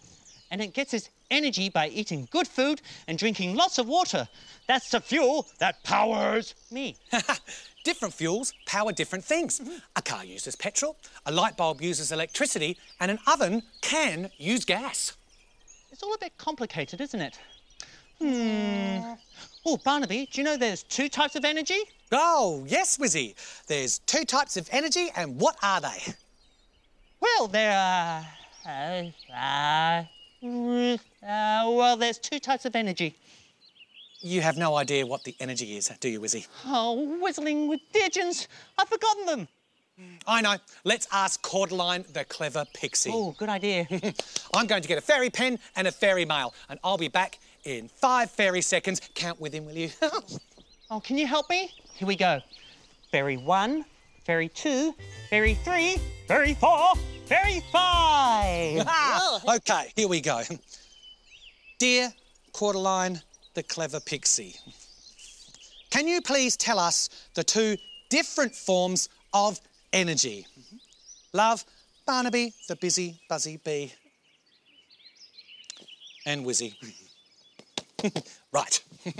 And it gets its energy by eating good food and drinking lots of water. That's the fuel that powers me. different fuels power different things. A car uses petrol, a light bulb uses electricity, and an oven can use gas. It's all a bit complicated, isn't it? Hmm. Oh, Barnaby, do you know there's two types of energy? Oh, yes, Wizzy. There's two types of energy, and what are they? Well, there are. Uh, uh, uh, well, there's two types of energy. You have no idea what the energy is, do you, Wizzy? Oh, whistling with pigeons. I've forgotten them. I know. Let's ask Cordeline, the clever pixie. Oh, good idea. I'm going to get a fairy pen and a fairy mail, and I'll be back in five fairy seconds. Count with him, will you? oh, can you help me? Here we go. Fairy one, fairy two, fairy three, fairy four, fairy five. okay, here we go. Dear Cordeline, the clever pixie, can you please tell us the two different forms of energy? Love, Barnaby, the busy, buzzy bee, and Wizzy. right.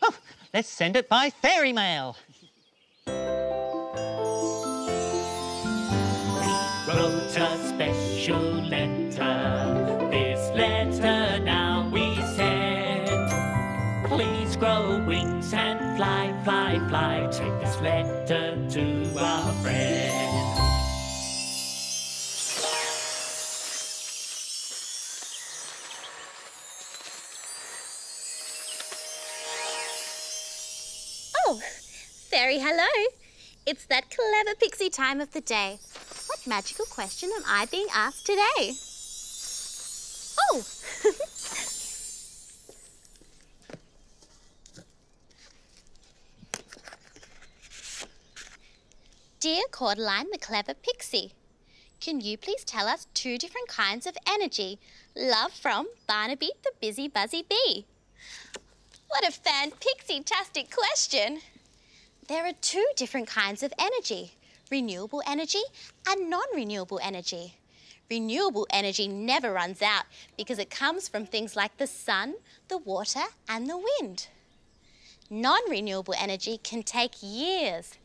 Oh, let's send it by fairy mail. Time of the day. What magical question am I being asked today? Oh! Dear Cordeline, the clever pixie, can you please tell us two different kinds of energy? Love from Barnaby the busy buzzy bee. What a fan pixie-tastic question! There are two different kinds of energy renewable energy and non renewable energy. Renewable energy never runs out because it comes from things like the sun, the water, and the wind. Non renewable energy can take years,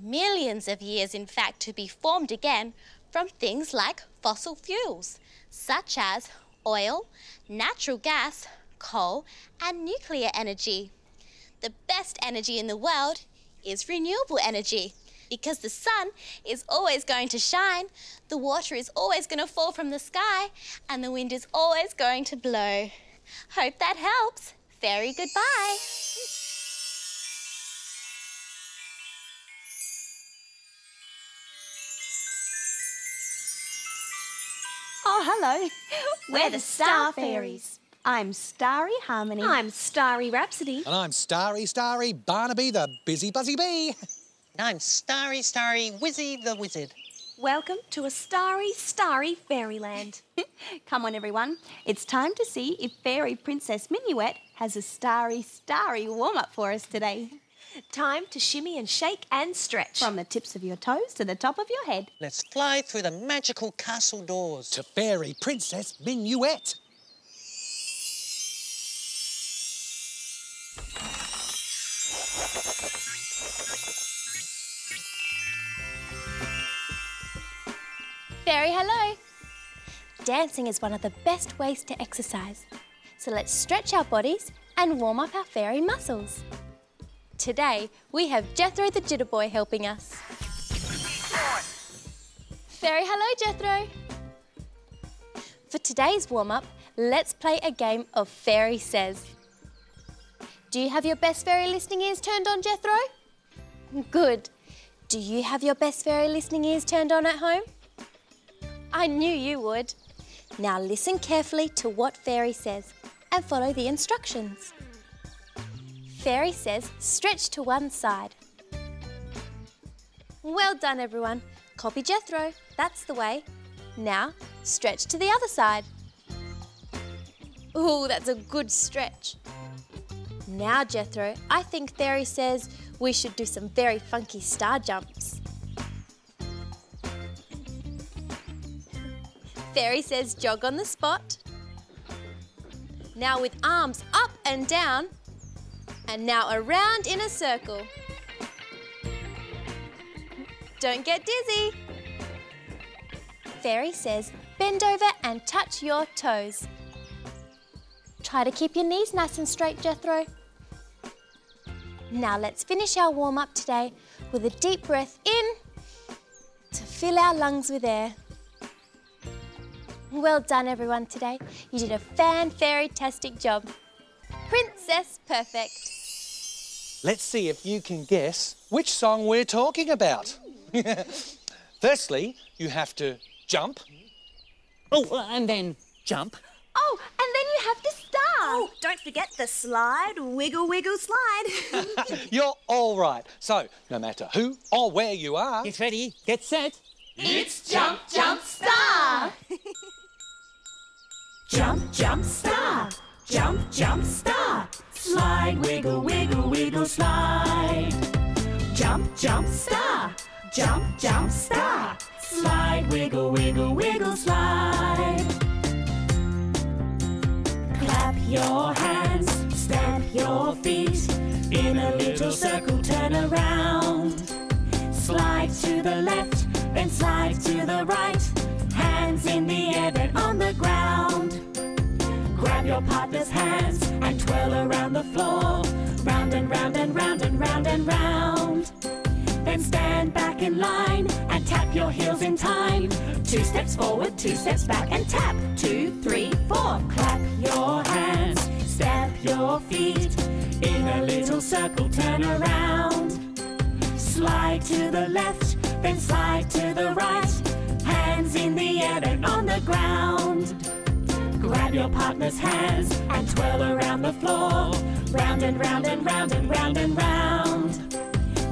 millions of years, in fact, to be formed again from things like fossil fuels, such as oil, natural gas, coal, and nuclear energy. The best energy in the world is renewable energy because the sun is always going to shine, the water is always going to fall from the sky, and the wind is always going to blow. Hope that helps. Fairy goodbye. Oh, hello. We're the Star Fairies. I'm Starry Harmony. I'm Starry Rhapsody. And I'm Starry, Starry Barnaby, the busy, buzzy bee. And I'm Starry, Starry Wizzy the Wizard. Welcome to a starry, starry fairyland. Come on, everyone. It's time to see if Fairy Princess Minuet has a starry, starry warm up for us today. Time to shimmy and shake and stretch. From the tips of your toes to the top of your head. Let's fly through the magical castle doors. To Fairy Princess Minuet. Fairy hello! Dancing is one of the best ways to exercise. So let's stretch our bodies and warm up our fairy muscles. Today, we have Jethro the Jitterboy helping us. Fairy hello, Jethro! For today's warm up, let's play a game of Fairy Says. Do you have your best fairy listening ears turned on, Jethro? Good. Do you have your best fairy listening ears turned on at home? I knew you would. Now listen carefully to what Fairy says and follow the instructions. Fairy says stretch to one side. Well done, everyone. Copy Jethro. That's the way. Now stretch to the other side. Ooh, that's a good stretch. Now, Jethro, I think Fairy says we should do some very funky star jumps. Fairy says jog on the spot. Now with arms up and down. And now around in a circle. Don't get dizzy. Fairy says bend over and touch your toes. Try to keep your knees nice and straight, Jethro. Now let's finish our warm up today with a deep breath in to fill our lungs with air. Well done, everyone, today. You did a fan fairy tastic job. Princess Perfect. Let's see if you can guess which song we're talking about. Firstly, you have to jump. Oh, and then jump. Oh, and then you have to start. Oh, don't forget the slide. Wiggle, wiggle, slide. You're all right. So, no matter who or where you are, Get ready, get set. It's jump, jump, star. Jump, jump, star. Jump, jump, star. Slide, wiggle, wiggle, wiggle, slide. Jump, jump, star. Jump, jump, star. Slide, wiggle, wiggle, wiggle, slide. Clap your hands, stamp your feet. In a little circle, turn around. Slide to the left, then slide to the right. Hands in the air, on the ground. Grab your partner's hands and twirl around the floor. Round and round and round and round and round. Then stand back in line and tap your heels in time. Two steps forward, two steps back, and tap. Two, three, four. Clap your hands, stamp your feet. In a little circle, turn around. Slide to the left, then slide to the right. Hands in the air, then on the ground. Grab your partner's hands and twirl around the floor. Round and round and round and round and round.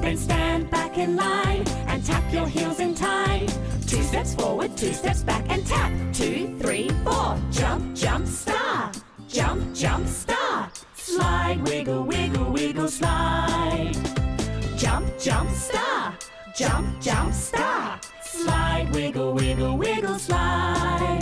Then stand back in line and tap your heels in time. Two steps forward, two steps back, and tap. Two, three, four. Jump, jump, star. Jump, jump, star. Slide, wiggle, wiggle, wiggle, slide. Jump, jump, star. Jump, jump, star. Slide, wiggle, wiggle, wiggle, slide.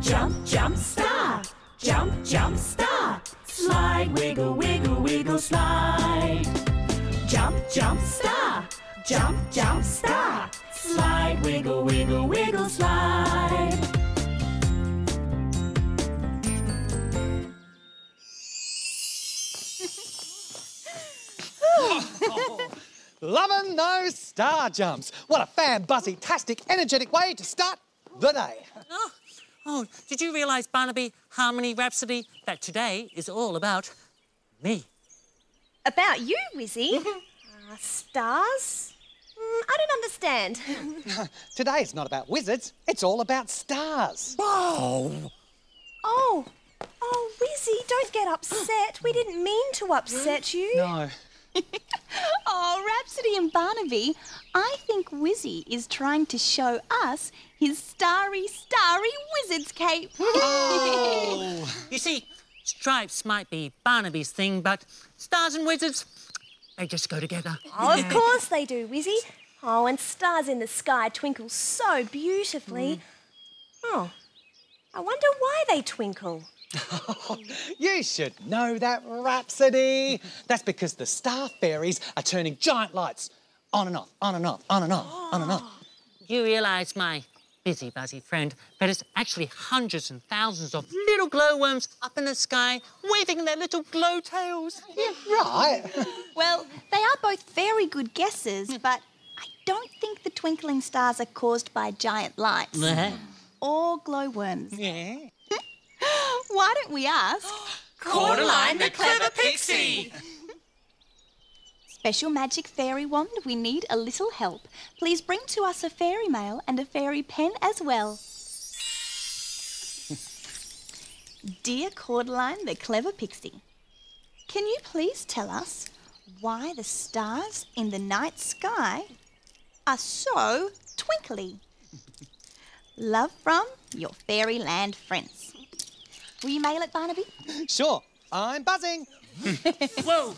Jump, jump, star. Jump, jump, star. Slide, wiggle, wiggle, wiggle, slide. Jump, jump, star. Jump, jump, star. Slide, wiggle, wiggle, wiggle, slide. loving those star jumps. What a fan, buzzy, tastic, energetic way to start the day. Oh, oh, did you realise, Barnaby, Harmony Rhapsody, that today is all about me? About you, Wizzy. uh, stars? Mm, I don't understand. Today's not about wizards, it's all about stars. Oh! oh, oh, Wizzy, don't get upset. We didn't mean to upset you. No. Oh, Rhapsody and Barnaby, I think Wizzy is trying to show us his starry, starry wizard's cape. Oh! you see, stripes might be Barnaby's thing, but stars and wizards, they just go together. Oh, of course they do, Wizzy. Oh, and stars in the sky twinkle so beautifully. Mm. Oh, I wonder why they twinkle. You should know that, Rhapsody. That's because the star fairies are turning giant lights on and off, on and off, on and off, on and off. You realise, my busy, buzzy friend, that it's actually hundreds and thousands of little glowworms up in the sky waving their little glow tails. Yeah, right. Well, they are both very good guesses, hmm. but I don't think the twinkling stars are caused by giant lights uh-huh. or glowworms. yeah. Why don't we ask Cordeline the clever pixie! Special magic fairy wand, we need a little help. Please bring to us a fairy mail and a fairy pen as well. Dear Cordeline, the clever pixie, can you please tell us why the stars in the night sky are so twinkly? Love from your fairyland friends. Will you mail it, Barnaby? Sure, I'm buzzing. Whoa!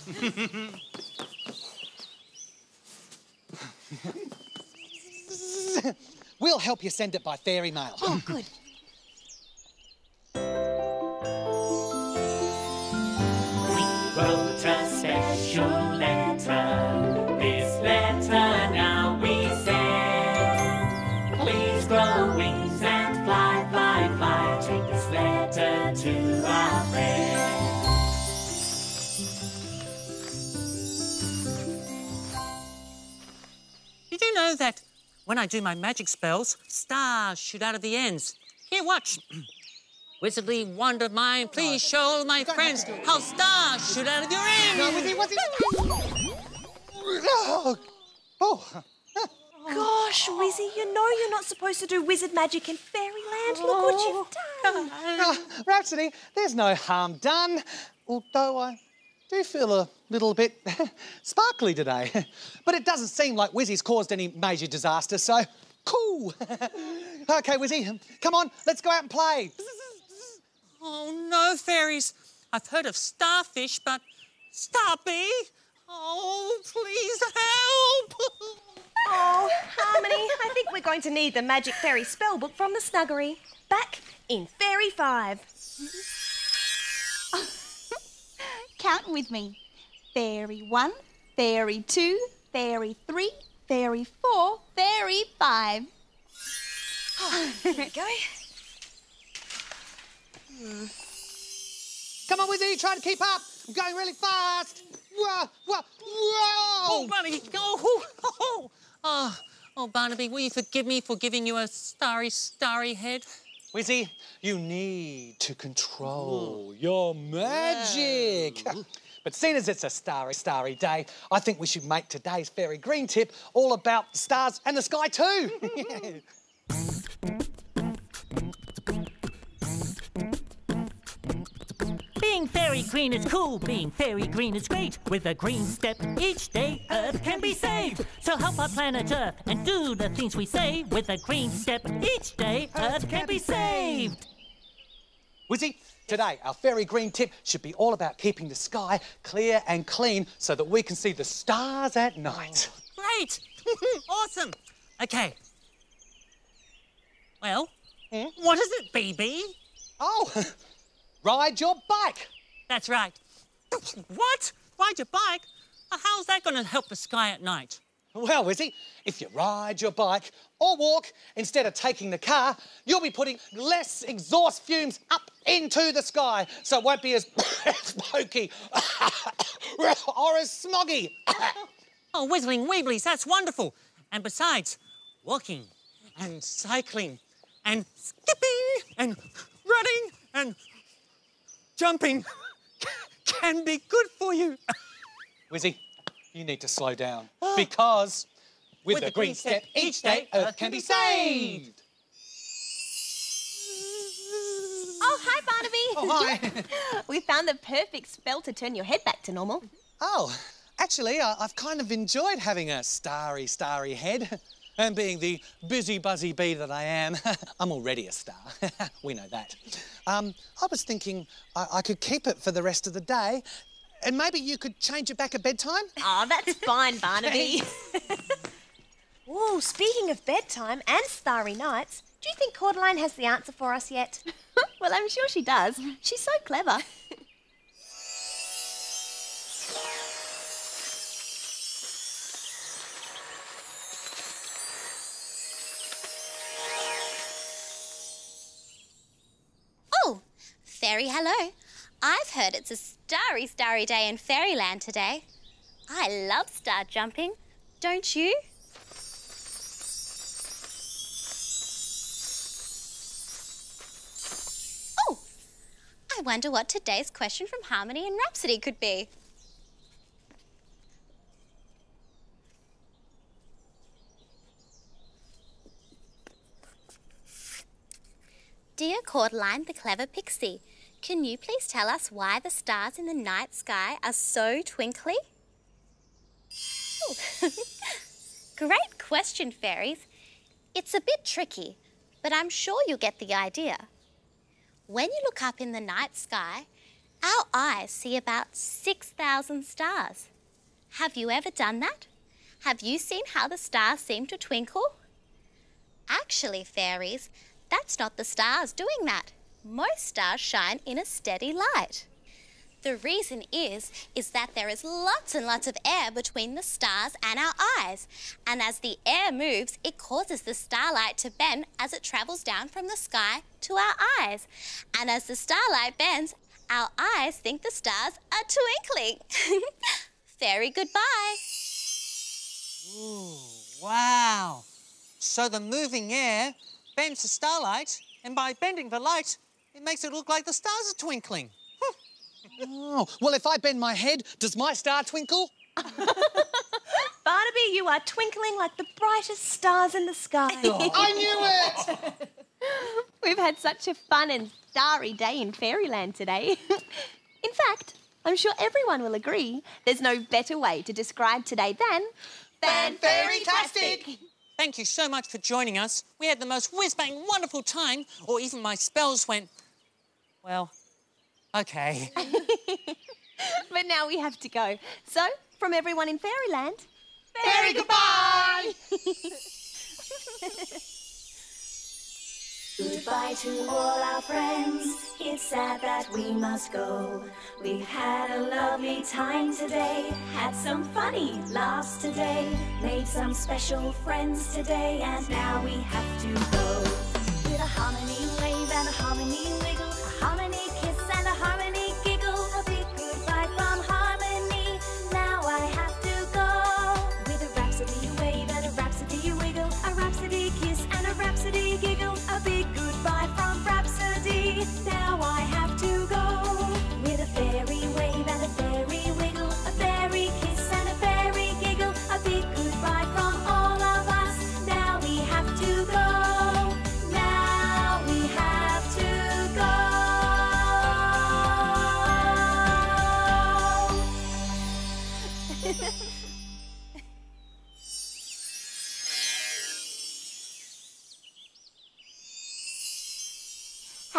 we'll help you send it by fairy mail. Oh, good. We wrote a special letter. Know that when I do my magic spells, stars shoot out of the ends? Here, watch. Wizardly wand of mine, please show my friends how stars shoot out of your ends. No, was he, was he? Oh, oh. Gosh, Wizzy, you know you're not supposed to do wizard magic in fairyland. Look what you've oh. done. Oh, Rhapsody, there's no harm done. Although I do feel a little bit sparkly today. But it doesn't seem like Wizzy's caused any major disaster, so cool. okay, Wizzy, come on, let's go out and play. Oh, no, fairies. I've heard of starfish, but Starby? Oh, please help! Oh, Harmony, I think we're going to need the magic fairy spellbook from the snuggery. Back in Fairy 5. Count with me. Fairy one, fairy two, fairy three, fairy four, fairy five. Here we go. Hmm. Come on, Wizzy, try to keep up. I'm going really fast. Whoa, whoa, whoa! Oh, Barnaby! Oh, oh, oh, oh, oh, Barnaby, will you forgive me for giving you a starry, starry head? Wizzy, you need to control mm. your magic. But seeing as it's a starry, starry day, I think we should make today's fairy green tip all about the stars and the sky too. Being fairy green is cool, being fairy green is great. With a green step each day, Earth can be saved. So help our planet Earth and do the things we say. With a green step each day, Earth can be saved. Wizzy, today our fairy green tip should be all about keeping the sky clear and clean so that we can see the stars at night. Great! awesome! Okay. Well, hmm? what is it, BB? Oh, ride your bike. That's right. What? Ride your bike? Uh, How's that going to help the sky at night? Well, Wizzy, if you ride your bike or walk instead of taking the car, you'll be putting less exhaust fumes up into the sky, so it won't be as smoky or as smoggy. Oh, whistling weeblies, that's wonderful. And besides, walking and cycling and skipping and running and jumping can be good for you. Wizzy, you need to slow down ah. because with, the green step each day, Earth can be saved. Oh, hi, Barnaby. Oh, hi. we found the perfect spell to turn your head back to normal. Oh, actually, I, I've kind of enjoyed having a starry, starry head. And being the busy, buzzy bee that I am, I'm already a star. we know that. Um, I was thinking I, I could keep it for the rest of the day, and maybe you could change it back at bedtime. Oh, that's fine, Barnaby. Oh, speaking of bedtime and starry nights, do you think Cordeline has the answer for us yet? well, I'm sure she does. She's so clever. Fairy hello. I've heard it's a starry, starry day in Fairyland today. I love star jumping, don't you? Oh, I wonder what today's question from Harmony and Rhapsody could be. Dear Cordeline, the clever pixie, can you please tell us why the stars in the night sky are so twinkly? Great question, fairies. It's a bit tricky, but I'm sure you'll get the idea. When you look up in the night sky, our eyes see about 6,000 stars. Have you ever done that? Have you seen how the stars seem to twinkle? Actually, fairies, that's not the stars doing that. Most stars shine in a steady light. The reason is, is that there is lots and lots of air between the stars and our eyes. And as the air moves, it causes the starlight to bend as it travels down from the sky to our eyes. And as the starlight bends, our eyes think the stars are twinkling. Fairy goodbye. Ooh, wow. So the moving air bends the starlight, and by bending the light, it makes it look like the stars are twinkling. Oh, well, if I bend my head, does my star twinkle? Barnaby, you are twinkling like the brightest stars in the sky. I knew it! We've had such a fun and starry day in Fairyland today. in fact, I'm sure everyone will agree there's no better way to describe today than Fan Fairy-tastic! Thank you so much for joining us. We had the most whiz-bang wonderful time, or even my spells went, well, okay. But now we have to go. So, from everyone in Fairyland, Fairy goodbye! Goodbye to all our friends. It's sad that we must go. We've had a lovely time today. Had some funny laughs today. Made some special friends today. And now we have to go. With a harmony wave and a harmony wiggle.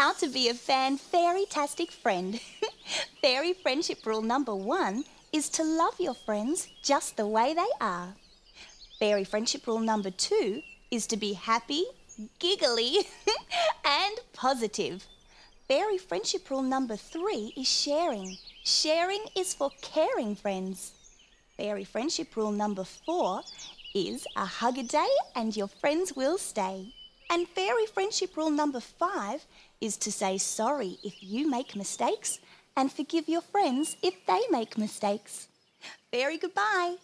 How to be a fan fairy-tastic friend. Fairy friendship rule number one is to love your friends just the way they are. Fairy friendship rule number two is to be happy, giggly, and positive. Fairy friendship rule number three is sharing. Sharing is for caring friends. Fairy friendship rule number four is a hug a day and your friends will stay. And fairy friendship rule number five is to say sorry if you make mistakes and forgive your friends if they make mistakes. Fairy goodbye.